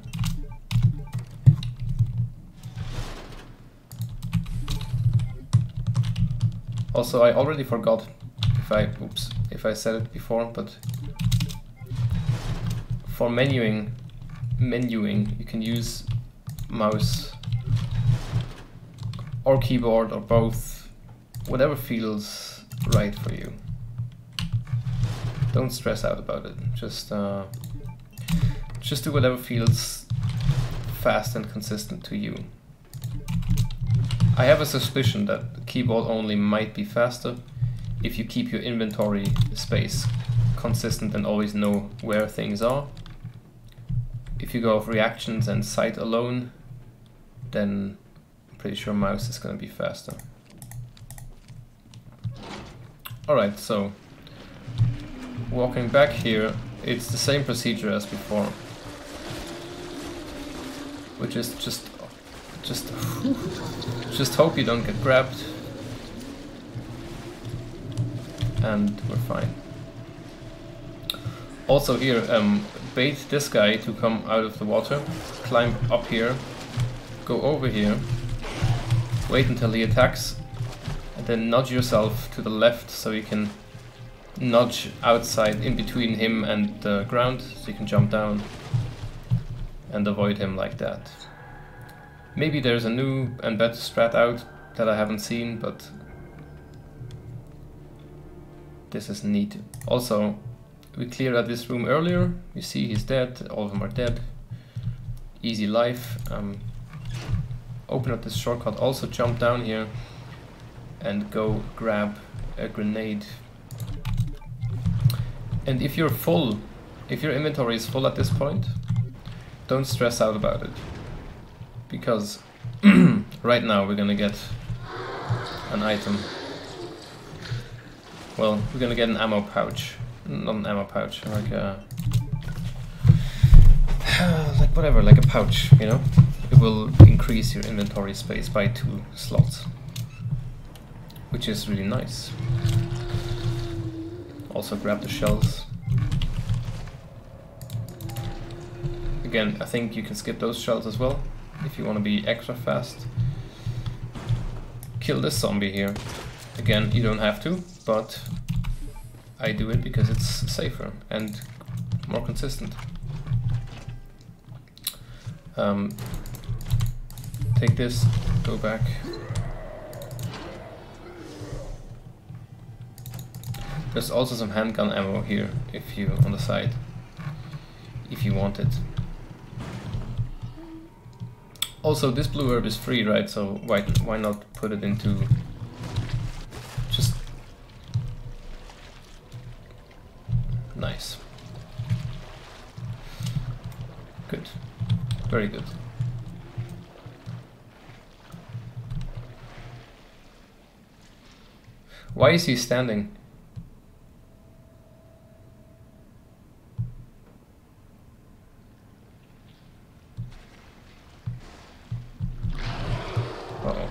Also, I already forgot if I, oops, if I said it before, but for menuing, menuing, you can use mouse or keyboard or both, whatever feels right for you. Don't stress out about it. Just uh, just do whatever feels fast and consistent to you. I have a suspicion that keyboard only might be faster if you keep your inventory space consistent and always know where things are. If you go of reactions and sight alone, then I'm pretty sure mouse is going to be faster. Alright, so walking back here, it's the same procedure as before. Which is just just just hope you don't get grabbed. And we're fine. Also here, um, bait this guy to come out of the water, climb up here, go over here, Wait until he attacks, and then nudge yourself to the left so you can nudge outside in between him and the ground so you can jump down and avoid him like that. Maybe there's a new and better strat out that I haven't seen, but this is neat. Also, we cleared out this room earlier. You see he's dead, all of them are dead. Easy life. Um, open up this shortcut, also jump down here and go grab a grenade. And if you're full, if your inventory is full at this point, don't stress out about it. Because right now we're gonna get an item. Well, we're gonna get an ammo pouch. Not an ammo pouch, like a... like whatever, like a pouch, you know? it will increase your inventory space by two slots, which is really nice. Also grab the shells. Again, I think you can skip those shells as well, if you want to be extra fast. Kill this zombie here. Again, you don't have to, but I do it because it's safer and more consistent. Um, Take this, go back. There's also some handgun ammo here, if you on the side, if you want it. Also, this blue herb is free, right? So why why not put it into just nice. Good, very good. Why is he standing? Uh-oh.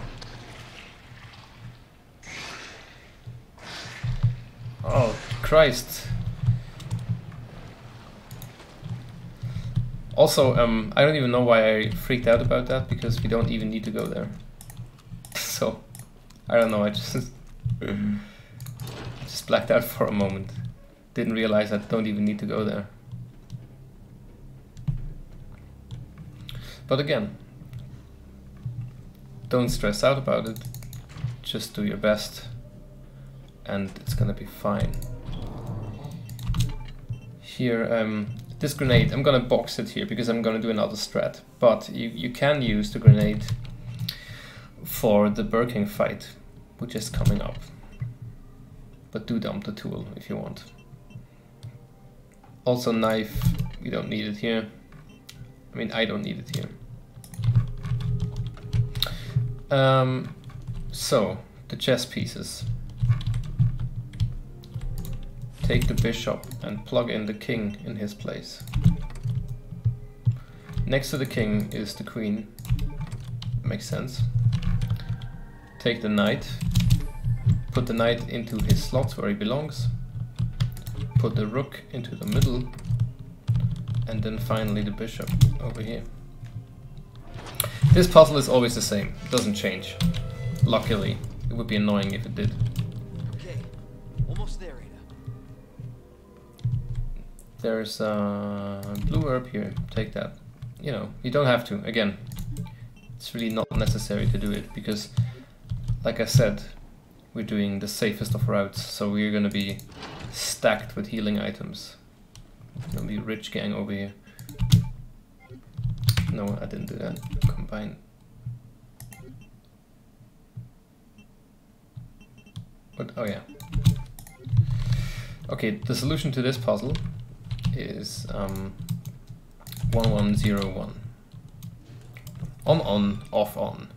Oh, Christ. Also, um, I don't even know why I freaked out about that, because we don't even need to go there. so, I don't know, I just... just blacked out for a moment. Didn't realize I don't even need to go there. But again, don't stress out about it. Just do your best and it's gonna be fine. Here, um, this grenade, I'm gonna box it here because I'm gonna do another strat. But you, you can use the grenade for the Birkin fight, which is coming up. But do dump the tool if you want. Also knife, you don't need it here. I mean, I don't need it here. Um, so, the chess pieces. Take the bishop and plug in the king in his place. Next to the king is the queen. Makes sense. Take the knight. Put the knight into his slots where he belongs. Put the rook into the middle. And then finally the bishop over here. This puzzle is always the same, it doesn't change. Luckily, it would be annoying if it did. There's a blue herb here, take that. You know, you don't have to, again. It's really not necessary to do it, because, like I said, we're doing the safest of routes, so we're gonna be stacked with healing items. Gonna be rich gang over here. No, I didn't do that. Combine. What? Oh yeah. Okay, the solution to this puzzle is um, 1101. On, on, off, on.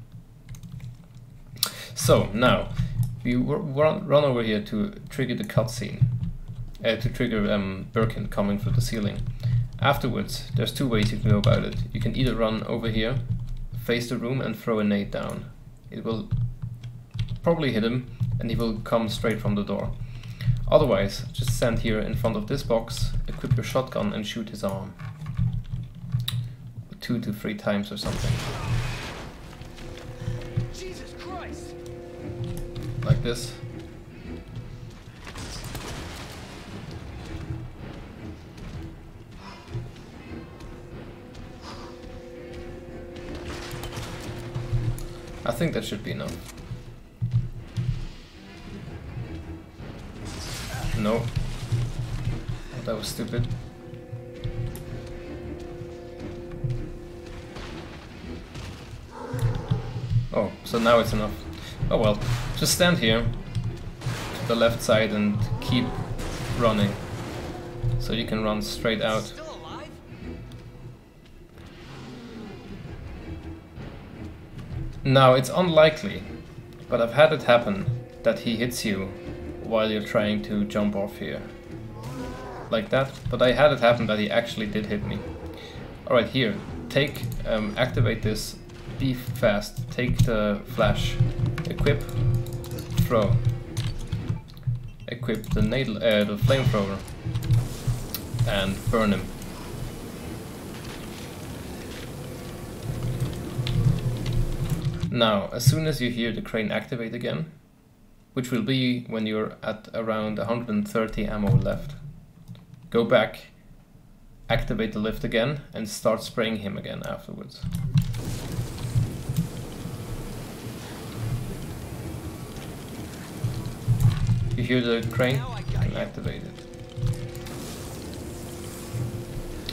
So, now, we run, over here to trigger the cutscene. Uh, to trigger um, Birkin coming through the ceiling. Afterwards, there's two ways you can go about it. You can either run over here, face the room and throw a nade down. It will probably hit him and he will come straight from the door. Otherwise, just stand here in front of this box, equip your shotgun and shoot his arm. Two to three times or something. Jesus Christ! Like this. I think that should be enough. No. That was stupid. Oh, so now it's enough. Oh well, just stand here to the left side and keep running. So you can run straight out. Now, it's unlikely, but I've had it happen that he hits you while you're trying to jump off here. Like that, but I had it happen that he actually did hit me. Alright, here, take, um, activate this, be fast, take the flash, equip, throw. Equip the, nadle, uh, the flamethrower, and burn him. Now, as soon as you hear the crane activate again, which will be when you're at around 130 ammo left, go back, activate the lift again, and start spraying him again afterwards. You hear the crane? Can activate it.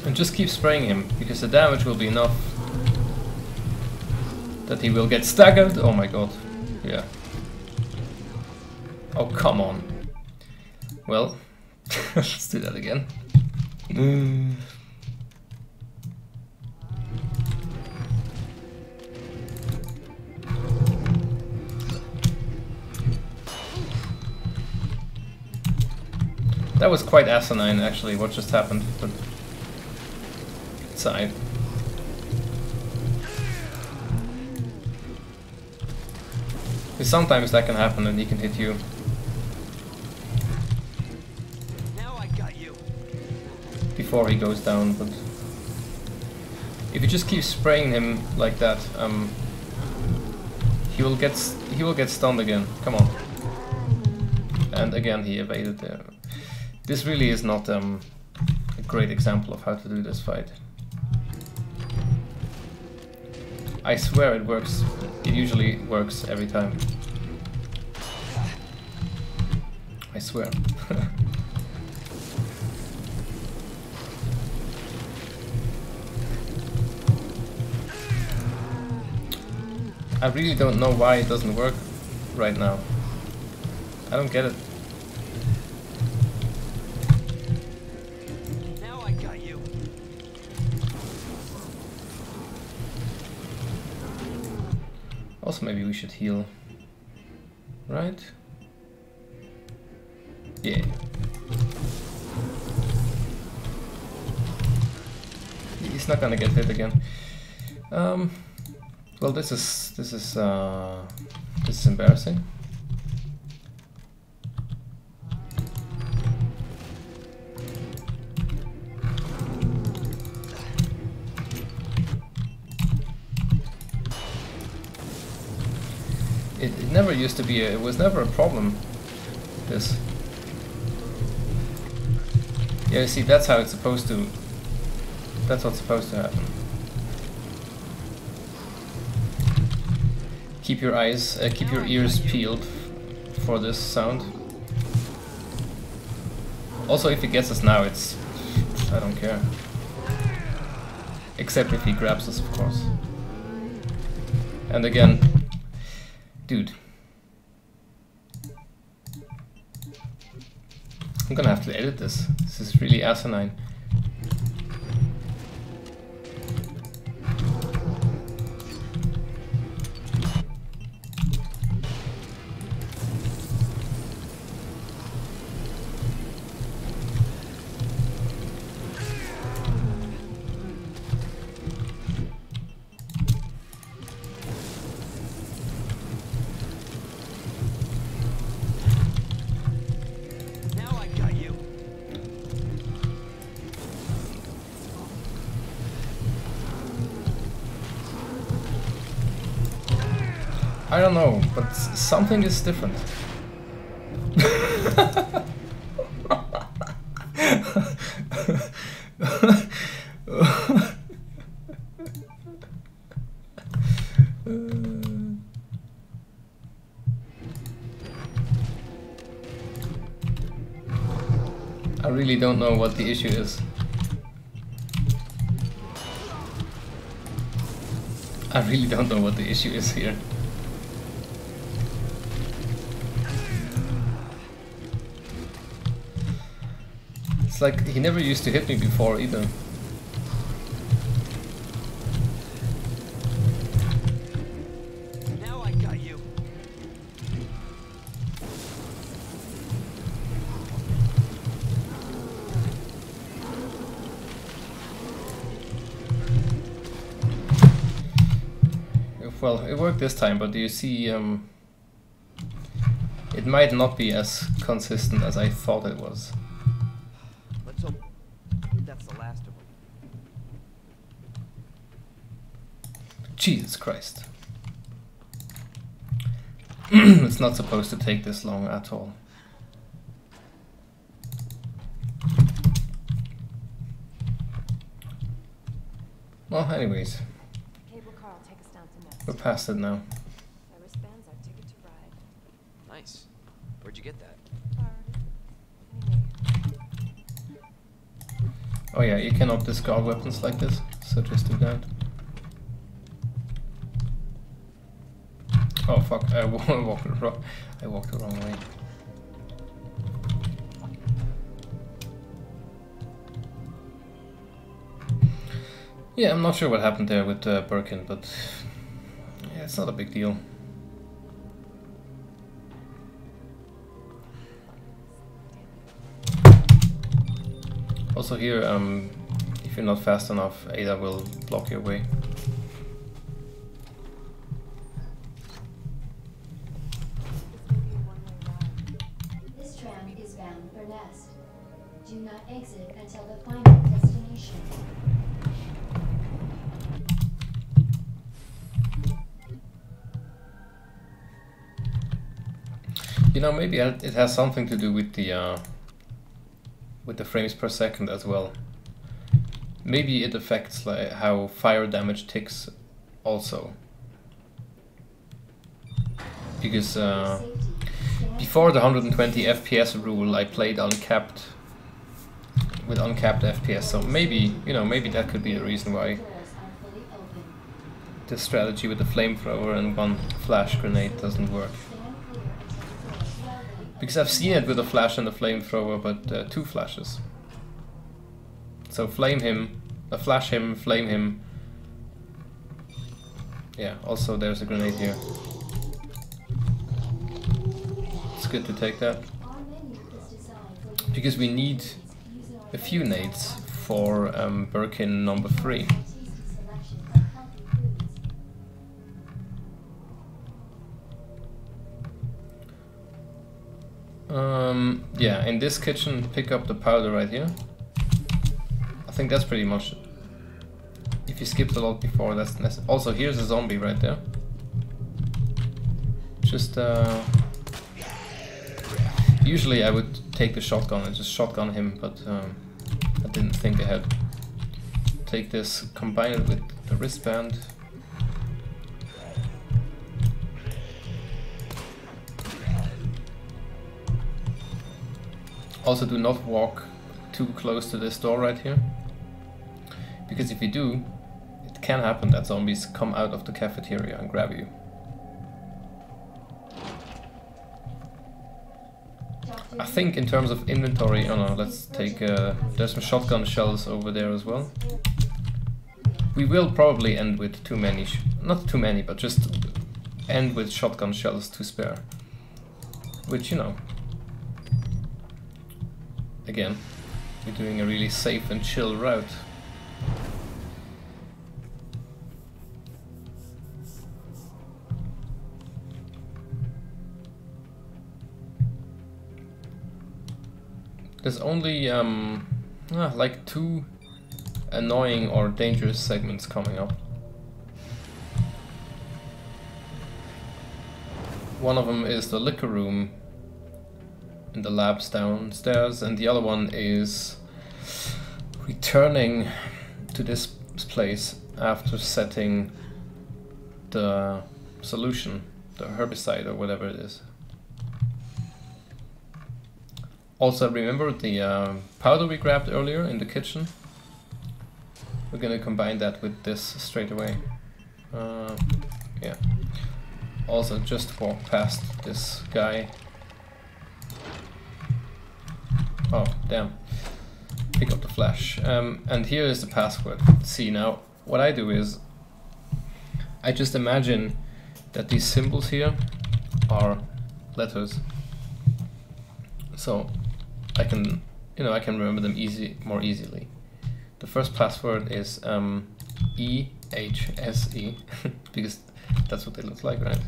And just keep spraying him, because the damage will be enough that he will get staggered. Oh my god. Yeah. Oh, come on. Well, let's do that again. That was quite asinine, actually, what just happened. But side. Sometimes that can happen and he can hit you. Before he goes down, but if you just keep spraying him like that, um, he will get he will get stunned again. Come on, and again he evaded there. This really is not um, a great example of how to do this fight. I swear it works. It usually works every time. I swear. I really don't know why it doesn't work right now. I don't get it. Now I got you. Also, maybe we should heal. Right? Yeah. He's not gonna get hit again. Um. Well, this is this is uh, this is embarrassing. It, it never used to be. A, it was never a problem. This. Yeah, you see, that's how it's supposed to. That's what's supposed to happen. Keep your eyes, uh, keep your ears peeled for this sound. Also, if he gets us now, it's. I don't care. Except if he grabs us, of course. And again, dude. I'm gonna have to edit this. This is really asinine. Something is different. I really don't know what the issue is. I really don't know what the issue is here. It's like he never used to hit me before either. Now I got you. Well, it worked this time, but do you see, um, it might not be as consistent as I thought it was. Jesus Christ. it's not supposed to take this long at all. Well, anyways, Cable car will take us down to Nest. we're past it now. My wristband's our ticket to ride. Nice. Where'd you get that? Oh yeah, you cannot discard weapons like this, so just do that. Oh fuck, I walked the wrong, I walked the wrong way. Yeah, I'm not sure what happened there with uh, Birkin, but yeah, it's not a big deal. Also here, um, if you're not fast enough, Ada will block your way. You know, maybe it has something to do with the uh, with the frames per second as well. Maybe it affects like how fire damage ticks also. Because uh, before the 120 FPS rule, I played uncapped with uncapped FPS. So maybe you know maybe that could be the reason why the strategy with the flamethrower and one flash grenade doesn't work. Stand clear until the doors slowly Because I've seen it with a flash and a flamethrower, but uh, two flashes. So flame him, uh, flash him, flame him. Yeah, also there's a grenade here. It's good to take that. Because we need a few nades for um, Birkin number 3. Um, yeah, in this kitchen, pick up the powder right here. I think that's pretty much. If you skipped a lot before, that's necessary. Also, here's a zombie right there. Just uh, usually I would take the shotgun and just shotgun him, but um, I didn't think ahead. Take this, combine it with the wristband. Also do not walk too close to this door right here. Because if you do, it can happen that zombies come out of the cafeteria and grab you. I think in terms of inventory, oh no, let's take, uh, there's some shotgun shells over there as well. We will probably end with too many, not too many, but just end with shotgun shells to spare. Which, you know, again, we're doing a really safe and chill route. There's only um, ah, like two annoying or dangerous segments coming up. One of them is the licker room in the labs downstairs, and the other one is returning to this place after setting the solution, the herbicide or whatever it is. Also, remember the uh, powder we grabbed earlier in the kitchen? We're gonna combine that with this straight away. Uh, yeah. Also, just walk past this guy. Oh, damn. Pick up the flash. Um, and here is the password. See, now, what I do is I just imagine that these symbols here are letters. So I can, you know, I can remember them easy, more easily. The first password is um, E H S E because that's what they look like, right?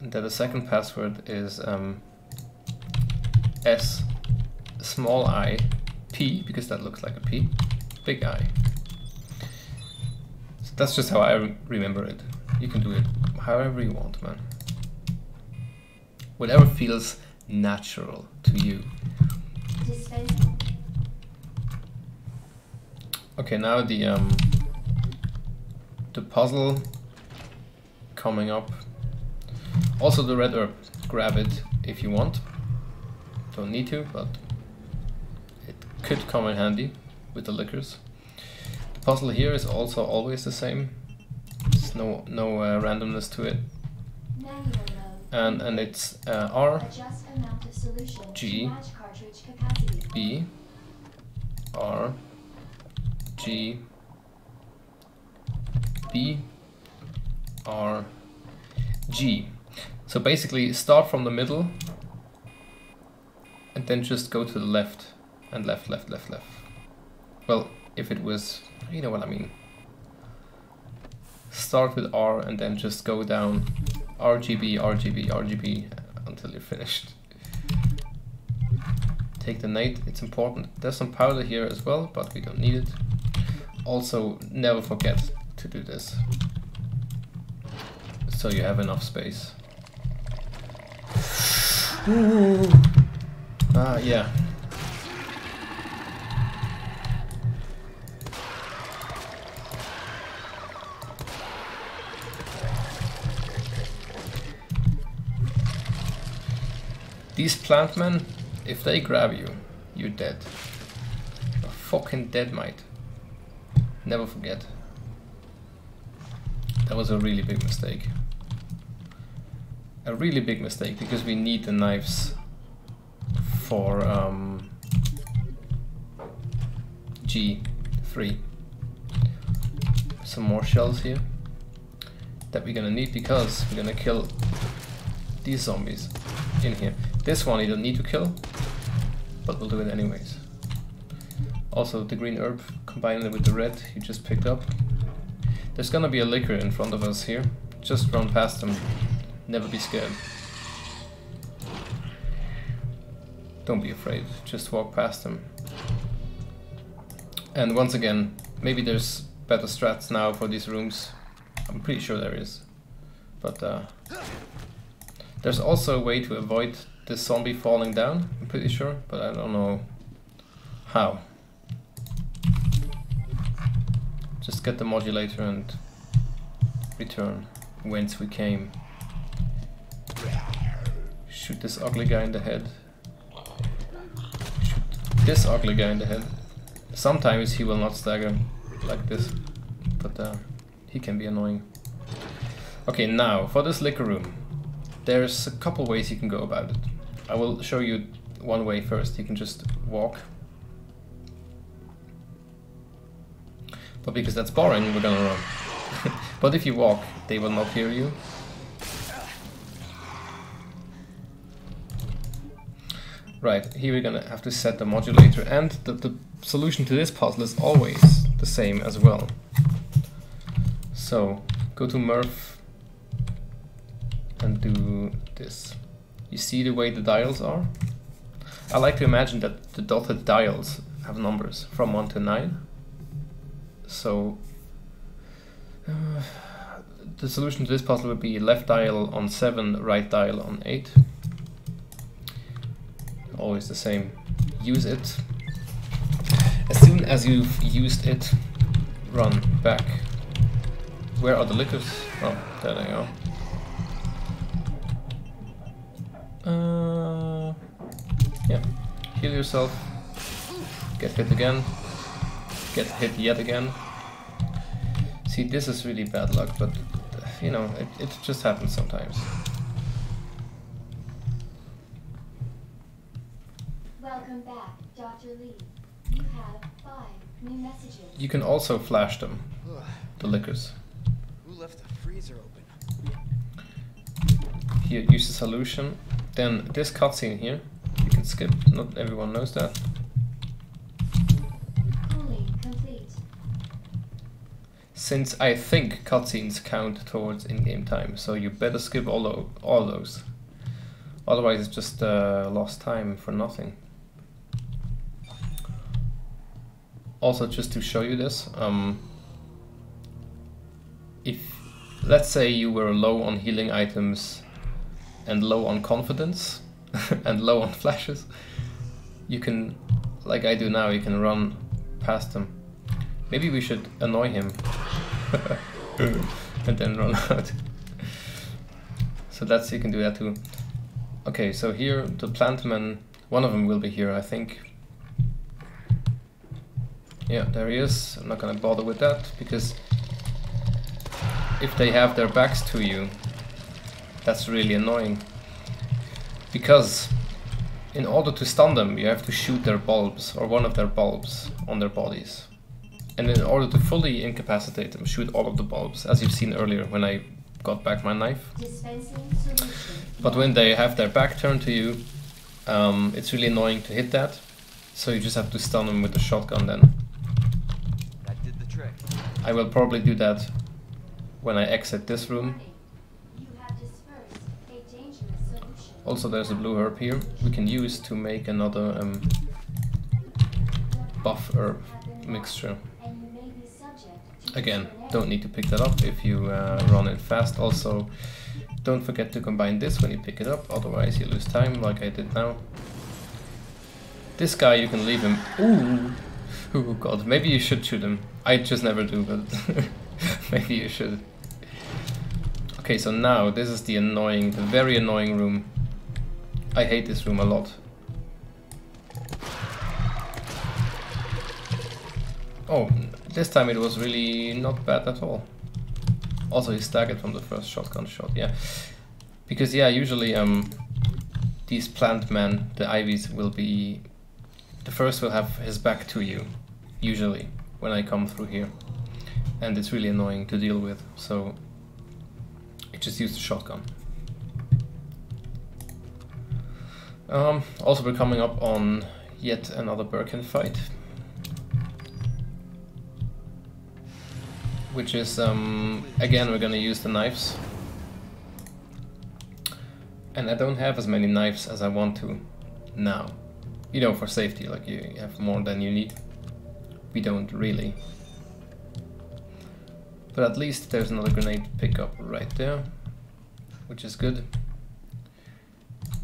And then the second password is um, S small i P because that looks like a P, big I. So that's just how I re- remember it. You can do it however you want, man. Whatever feels natural to you. Okay, now the um the puzzle coming up. Also the red herb. Grab it if you want. Don't need to, but it could come in handy with the lickers. The puzzle here is also always the same. There's no no uh, randomness to it, and and it's uh, R G. B R G B R G. So basically start from the middle and then just go to the left and left, left, left, left. Well, if it was, you know what I mean. Start with R and then just go down RGB, RGB, RGB until you're finished. Take the nade, it's important. There's some powder here as well, but we don't need it. Also, never forget to do this. So you have enough space. Ah, yeah. These plant men, if they grab you, you're dead. A fucking dead mate. Never forget. That was a really big mistake. A really big mistake because we need the knives for um, G3. Some more shells here that we're gonna need because we're gonna kill these zombies in here. This one you don't need to kill, but we'll do it anyways. Also the green herb, combined with the red you just picked up. There's gonna be a licker in front of us here. Just run past them. Never be scared. Don't be afraid, just walk past them. And once again, maybe there's better strats now for these rooms. I'm pretty sure there is. But uh, there's also a way to avoid the zombie falling down, I'm pretty sure, but I don't know how. Just get the modulator and return whence we came. Shoot this ugly guy in the head. This ugly guy in the head. Sometimes he will not stagger like this, but uh, he can be annoying. Okay, now for this licker room, there's a couple ways you can go about it. I will show you one way first. You can just walk. But because that's boring, we're gonna run. but if you walk, they will not hear you. Right, here we're gonna have to set the modulator and the, the solution to this puzzle is always the same as well. So, go to Murph and do this. You see the way the dials are? I like to imagine that the dotted dials have numbers from 1 to 9. So uh, the solution to this puzzle would be left dial on 7, right dial on 8. Always the same. Use it. As soon as you've used it, run back. Where are the lickers? Oh, there they are. Uh, yeah, heal yourself, get hit again, get hit yet again. See, this is really bad luck, but you know, it, it just happens sometimes. Welcome back, Dr. Lee. You have five new messages. You can also flash them, the lickers. Who left the freezer open? Here, use the solution. Then this cutscene here, you can skip, not everyone knows that. Cooling complete. Since I think cutscenes count towards in-game time, so you better skip all, all those. Otherwise it's just uh, lost time for nothing. Also, just to show you this, um, if let's say you were low on healing items and low on confidence and low on flashes, you can, like I do now, you can run past them. Maybe we should annoy him and then run out. So that's you can do that too. Okay, so here the plant plantmen, one of them will be here, I think. Yeah, there he is. I'm not gonna bother with that because if they have their backs to you, that's really annoying. Because in order to stun them, you have to shoot their bulbs or one of their bulbs on their bodies. And in order to fully incapacitate them, shoot all of the bulbs, as you've seen earlier when I got back my knife. But when they have their back turned to you, um, it's really annoying to hit that So you just have to stun them with the shotgun then. That did the trick. I will probably do that when I exit this room. Warning. You have dispersed a dangerous solution. Also there's a blue herb here we can use to make another um, buff herb mixture. And you may be subject to Again, don't need to pick that up if you uh, run it fast. Also, don't forget to combine this when you pick it up, otherwise you lose time like I did now. This guy you can leave him. Ooh! Oh god, maybe you should shoot him. I just never do, but maybe you should. Okay, so now this is the annoying, the very annoying room. I hate this room a lot. Oh, this time it was really not bad at all. Also, he staggered from the first shotgun shot, yeah. Because, yeah, usually um, these plant men, the ivies, will be... The first will have his back to you, usually, when I come through here. And it's really annoying to deal with, so I just use the shotgun. Um, also, we're coming up on yet another Birkin fight. which is um, again we're gonna use the knives and I don't have as many knives as I want to now you know for safety like you have more than you need we don't really but at least there's another grenade pickup right there which is good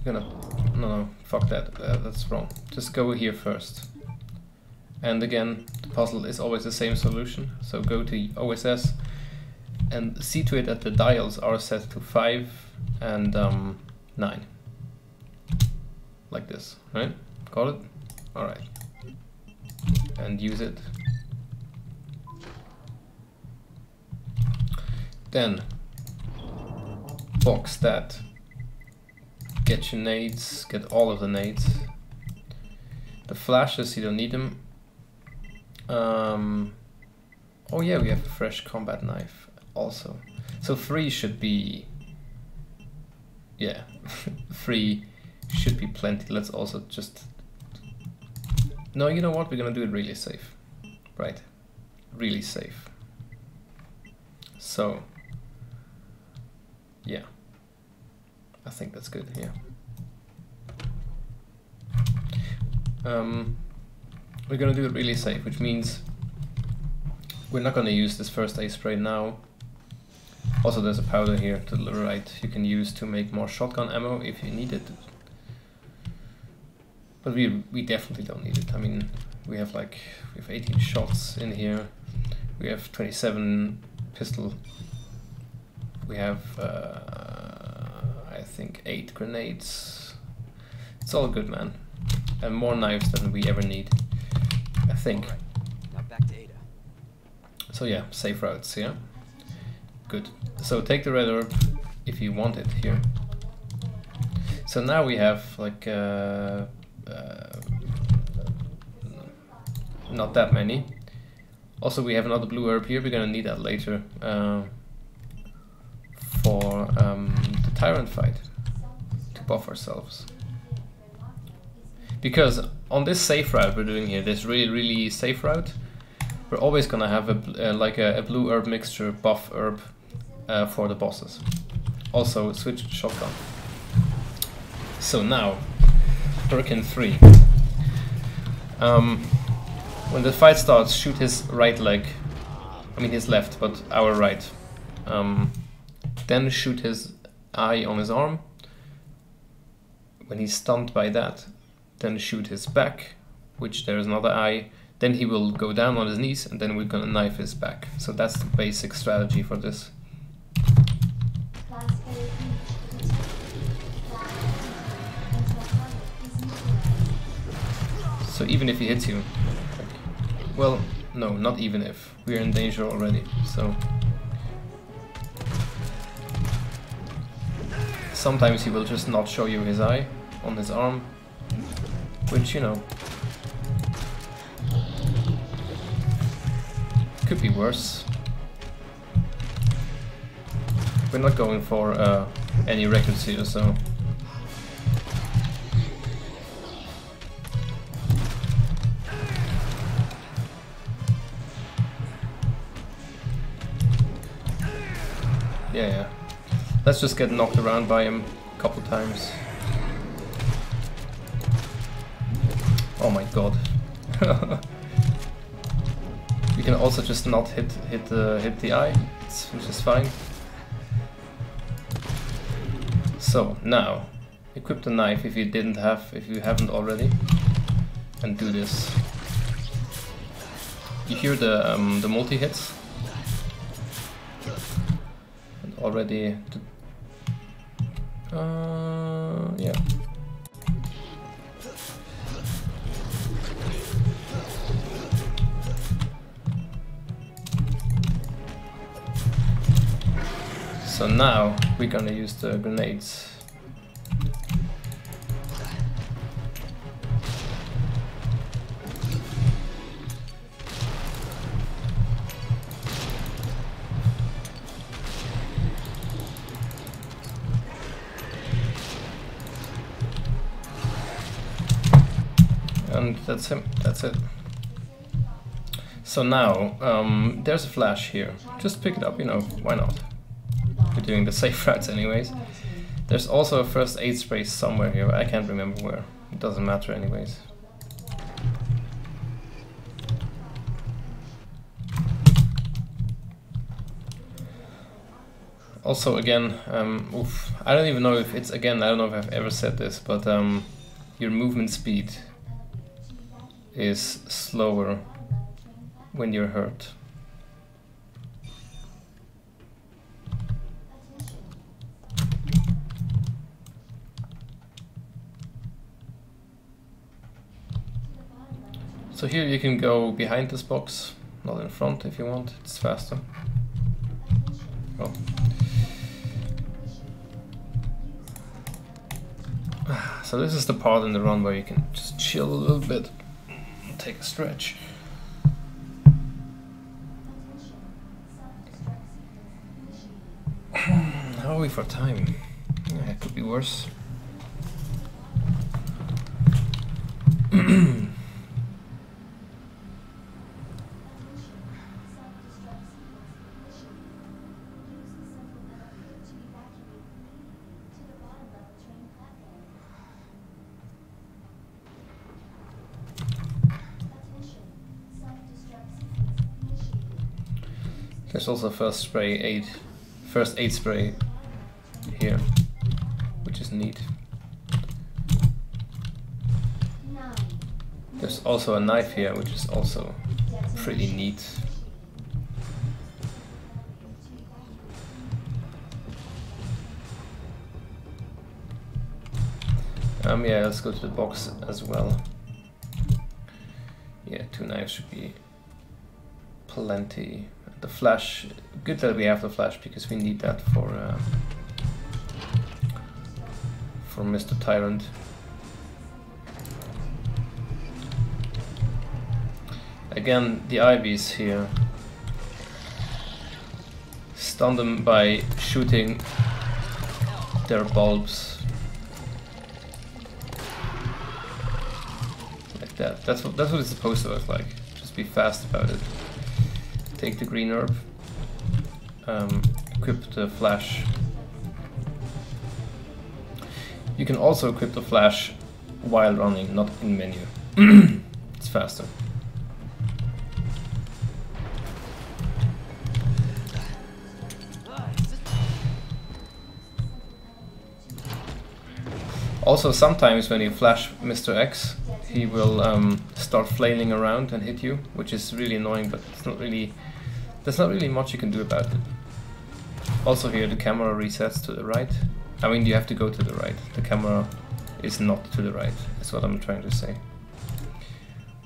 gonna no no fuck that uh, that's wrong just go here first and again, the puzzle is always the same solution. So go to OSS and see to it that the dials are set to 5 and um, 9. Like this, right? Got it? Alright. And use it. Then, box that. Get your nades, get all of the nades. The flashes, you don't need them. Um, oh yeah, we have a fresh combat knife also. So three should be, yeah, three should be plenty. Let's also just, no, you know what? We're gonna do it really safe, right? Really safe. So, yeah, I think that's good. Yeah. Um, we're gonna do it really safe, which means we're not gonna use this first aid spray now. Also there's a powder here to the right you can use to make more shotgun ammo if you need it. But we we definitely don't need it. I mean we have like we have 18 shots in here. We have 27 pistol. We have uh, I think 8 grenades. It's all good man. And more knives than we ever need. I think. Alright, now back to Ada. So yeah, safe routes, yeah? Good. So take the red herb if you want it here. So now we have like uh, uh, not that many. Also we have another blue herb here, we're gonna need that later uh, for um, the tyrant fight to buff ourselves. Because on this safe route we're doing here, this really, really safe route, we're always gonna have a, uh, like a, a blue herb mixture buff herb uh, for the bosses. Also switch shotgun. So now, Birkin 3. Um, when the fight starts, shoot his right leg. I mean his left, but our right. Um, then shoot his eye on his arm. When he's stunned by that, then shoot his back, which there is another eye. Then he will go down on his knees, and then we're gonna knife his back. So that's the basic strategy for this. So even if he hits you, well, no, not even if. We're in danger already, so. Sometimes he will just not show you his eye on his arm, which, you know, could be worse. We're not going for uh, any records here, so Yeah, yeah. Let's just get knocked around by him a couple times. Oh my god. you can also just not hit hit the hit the eye, which is fine. So now, equip the knife if you didn't have, if you haven't already, and do this. You hear the um, the multi hits, already. Uh, yeah. So now we're gonna use the grenades. And that's him, that's it. So now, um, there's a flash here. Just pick it up, you know, why not? We're doing the safe routes anyways. There's also a first aid spray somewhere here, I can't remember where. It doesn't matter anyways. Also again, um, oof, I don't even know if it's, again, I don't know if I've ever said this, but um, your movement speed is slower when you're hurt. So here you can go behind this box, not in front if you want, it's faster. Oh. So this is the part in the run where you can just chill a little bit, take a stretch. Hmm, how are we for time? Yeah, it could be worse. There's also first spray aid, first aid spray here, which is neat. There's also a knife here, which is also pretty neat. Um, yeah, let's go to the box as well. Yeah, two knives should be plenty. The flash, good that we have the flash because we need that for uh, for Mr. Tyrant. Again, the ivies here. Stun them by shooting their bulbs. Like that. That's what that's what it's supposed to look like. Just be fast about it. Take the green herb. Um, equip the flash. You can also equip the flash while running, not in menu. it's faster. Also, sometimes when you flash Mr. X, he will um, start flailing around and hit you, which is really annoying, but it's not really, there's not really much you can do about it. Also here, the camera resets to the right. I mean, you have to go to the right. The camera is not to the right, that's what I'm trying to say.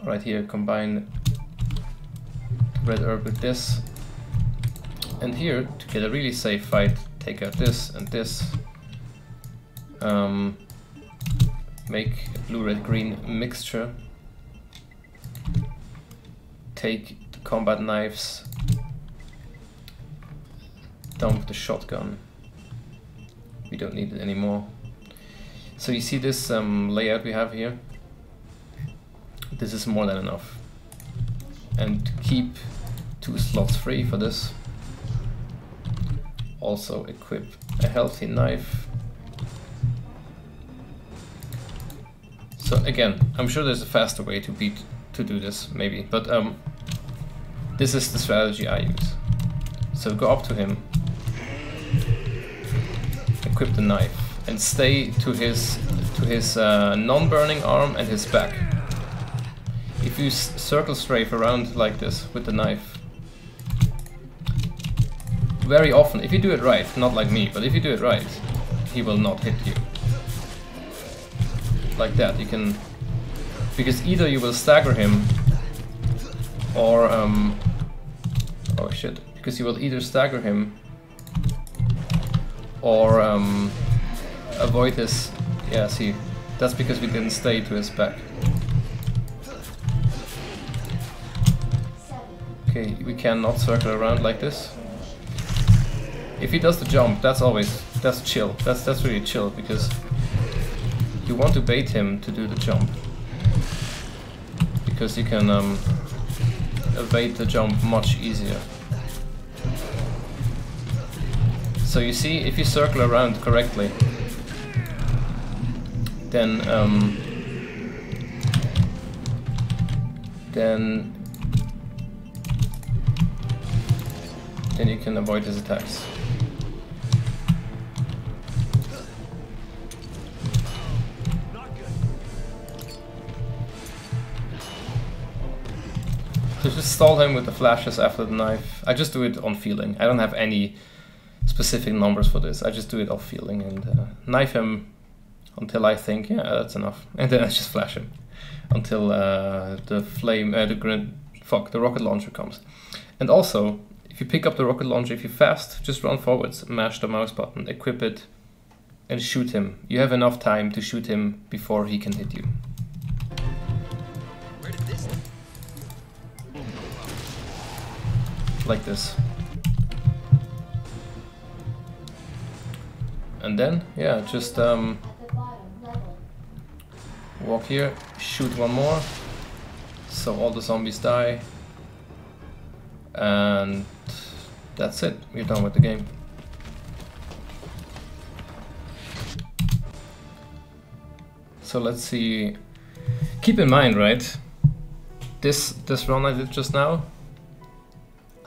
Right here, combine red herb with this. And here, to get a really safe fight, take out this and this. Um, make a blue red green mixture take the combat knives dump the shotgun. We don't need it anymore. So you see this um, layout we have here? This is more than enough. And keep two slots free for this also equip a healthy knife. So again, I'm sure there's a faster way to beat to do this, maybe, but um, this is the strategy I use. So go up to him, equip the knife, and stay to his to his uh, non-burning arm and his back. If you circle strafe around like this with the knife, very often, if you do it right, not like me, but if you do it right, he will not hit you. Like that, you can... Because either you will stagger him, or... Um, oh shit. Because you will either stagger him, or um, avoid his... Yeah, see, that's because we didn't stay to his back. Okay, we cannot circle around like this. If he does the jump, that's always that's chill. That's that's really chill because you want to bait him to do the jump because you can um, evade the jump much easier. So you see, if you circle around correctly, then um, then then you can avoid his attacks. So just stall him with the flashes after the knife. I just do it on feeling. I don't have any specific numbers for this. I just do it off feeling and uh, knife him until I think, yeah, that's enough. And then I just flash him until uh, the flame, uh, the grenade, fuck, the rocket launcher comes. And also, if you pick up the rocket launcher, if you're fast, just run forwards, mash the mouse button, equip it, and shoot him. You have enough time to shoot him before he can hit you. Like this. And then, yeah, just um, walk here, shoot one more, so all the zombies die, and that's it, we're done with the game. So let's see, keep in mind, right, this, this run I did just now,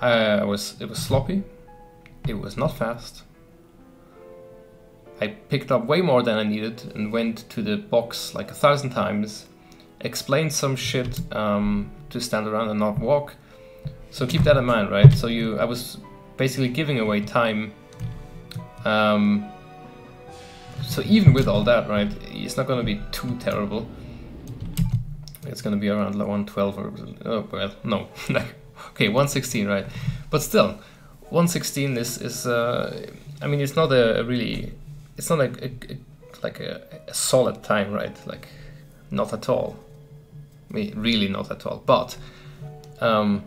I was it was sloppy. It was not fast. I picked up way more than I needed and went to the box like a thousand times. Explained some shit um, to stand around and not walk. So keep that in mind, right? So you, I was basically giving away time. Um, so even with all that, right, it's not going to be too terrible. It's going to be around like 112 or oh well, no, okay, 116, right? But still, 116 is is uh, I mean, it's not a really, it's not like a, a like a, a solid time, right? Like, not at all. I mean, really not at all. But um,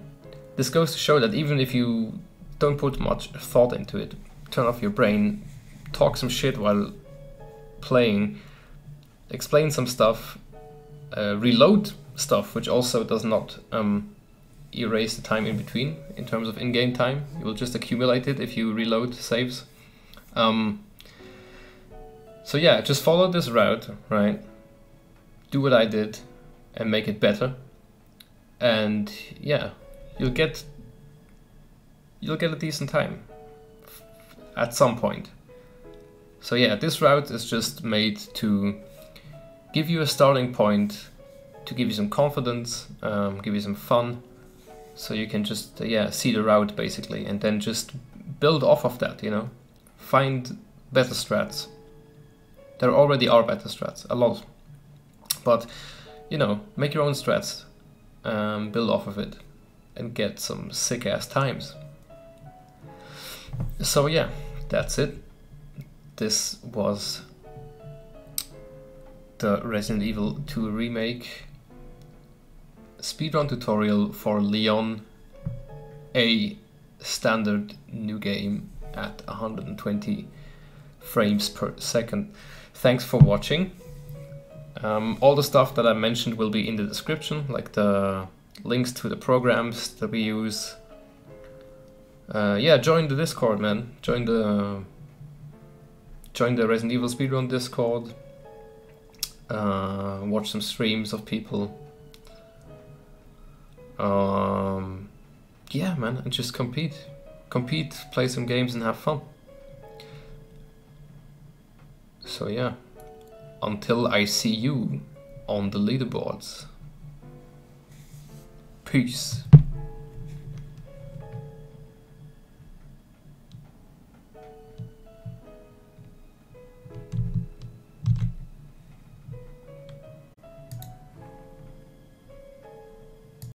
this goes to show that even if you don't put much thought into it, turn off your brain, talk some shit while playing, explain some stuff, uh, reload stuff, which also does not um, erase the time in between in terms of in-game time. You will just accumulate it if you reload saves. Um, so yeah, just follow this route, right? Do what I did and make it better. And yeah, you'll get you'll get a decent time at some point. So yeah, this route is just made to give you a starting point, to give you some confidence, um, give you some fun, so you can just uh, yeah see the route basically, and then just build off of that. You know, find better strats. There already are better strats, a lot, but you know, make your own strats, um, build off of it, and get some sick ass times. So yeah, that's it. This was the Resident Evil 2 remake speedrun tutorial for Leon, a standard new game at 120 frames per second. Thanks for watching. Um, all the stuff that I mentioned will be in the description, like the links to the programs that we use, uh, yeah, join the Discord, man. Join the join the Resident Evil speedrun Discord. Uh, watch some streams of people. Um, yeah, man, and just compete, compete, play some games, and have fun. So yeah, until I see you on the leaderboards. Peace.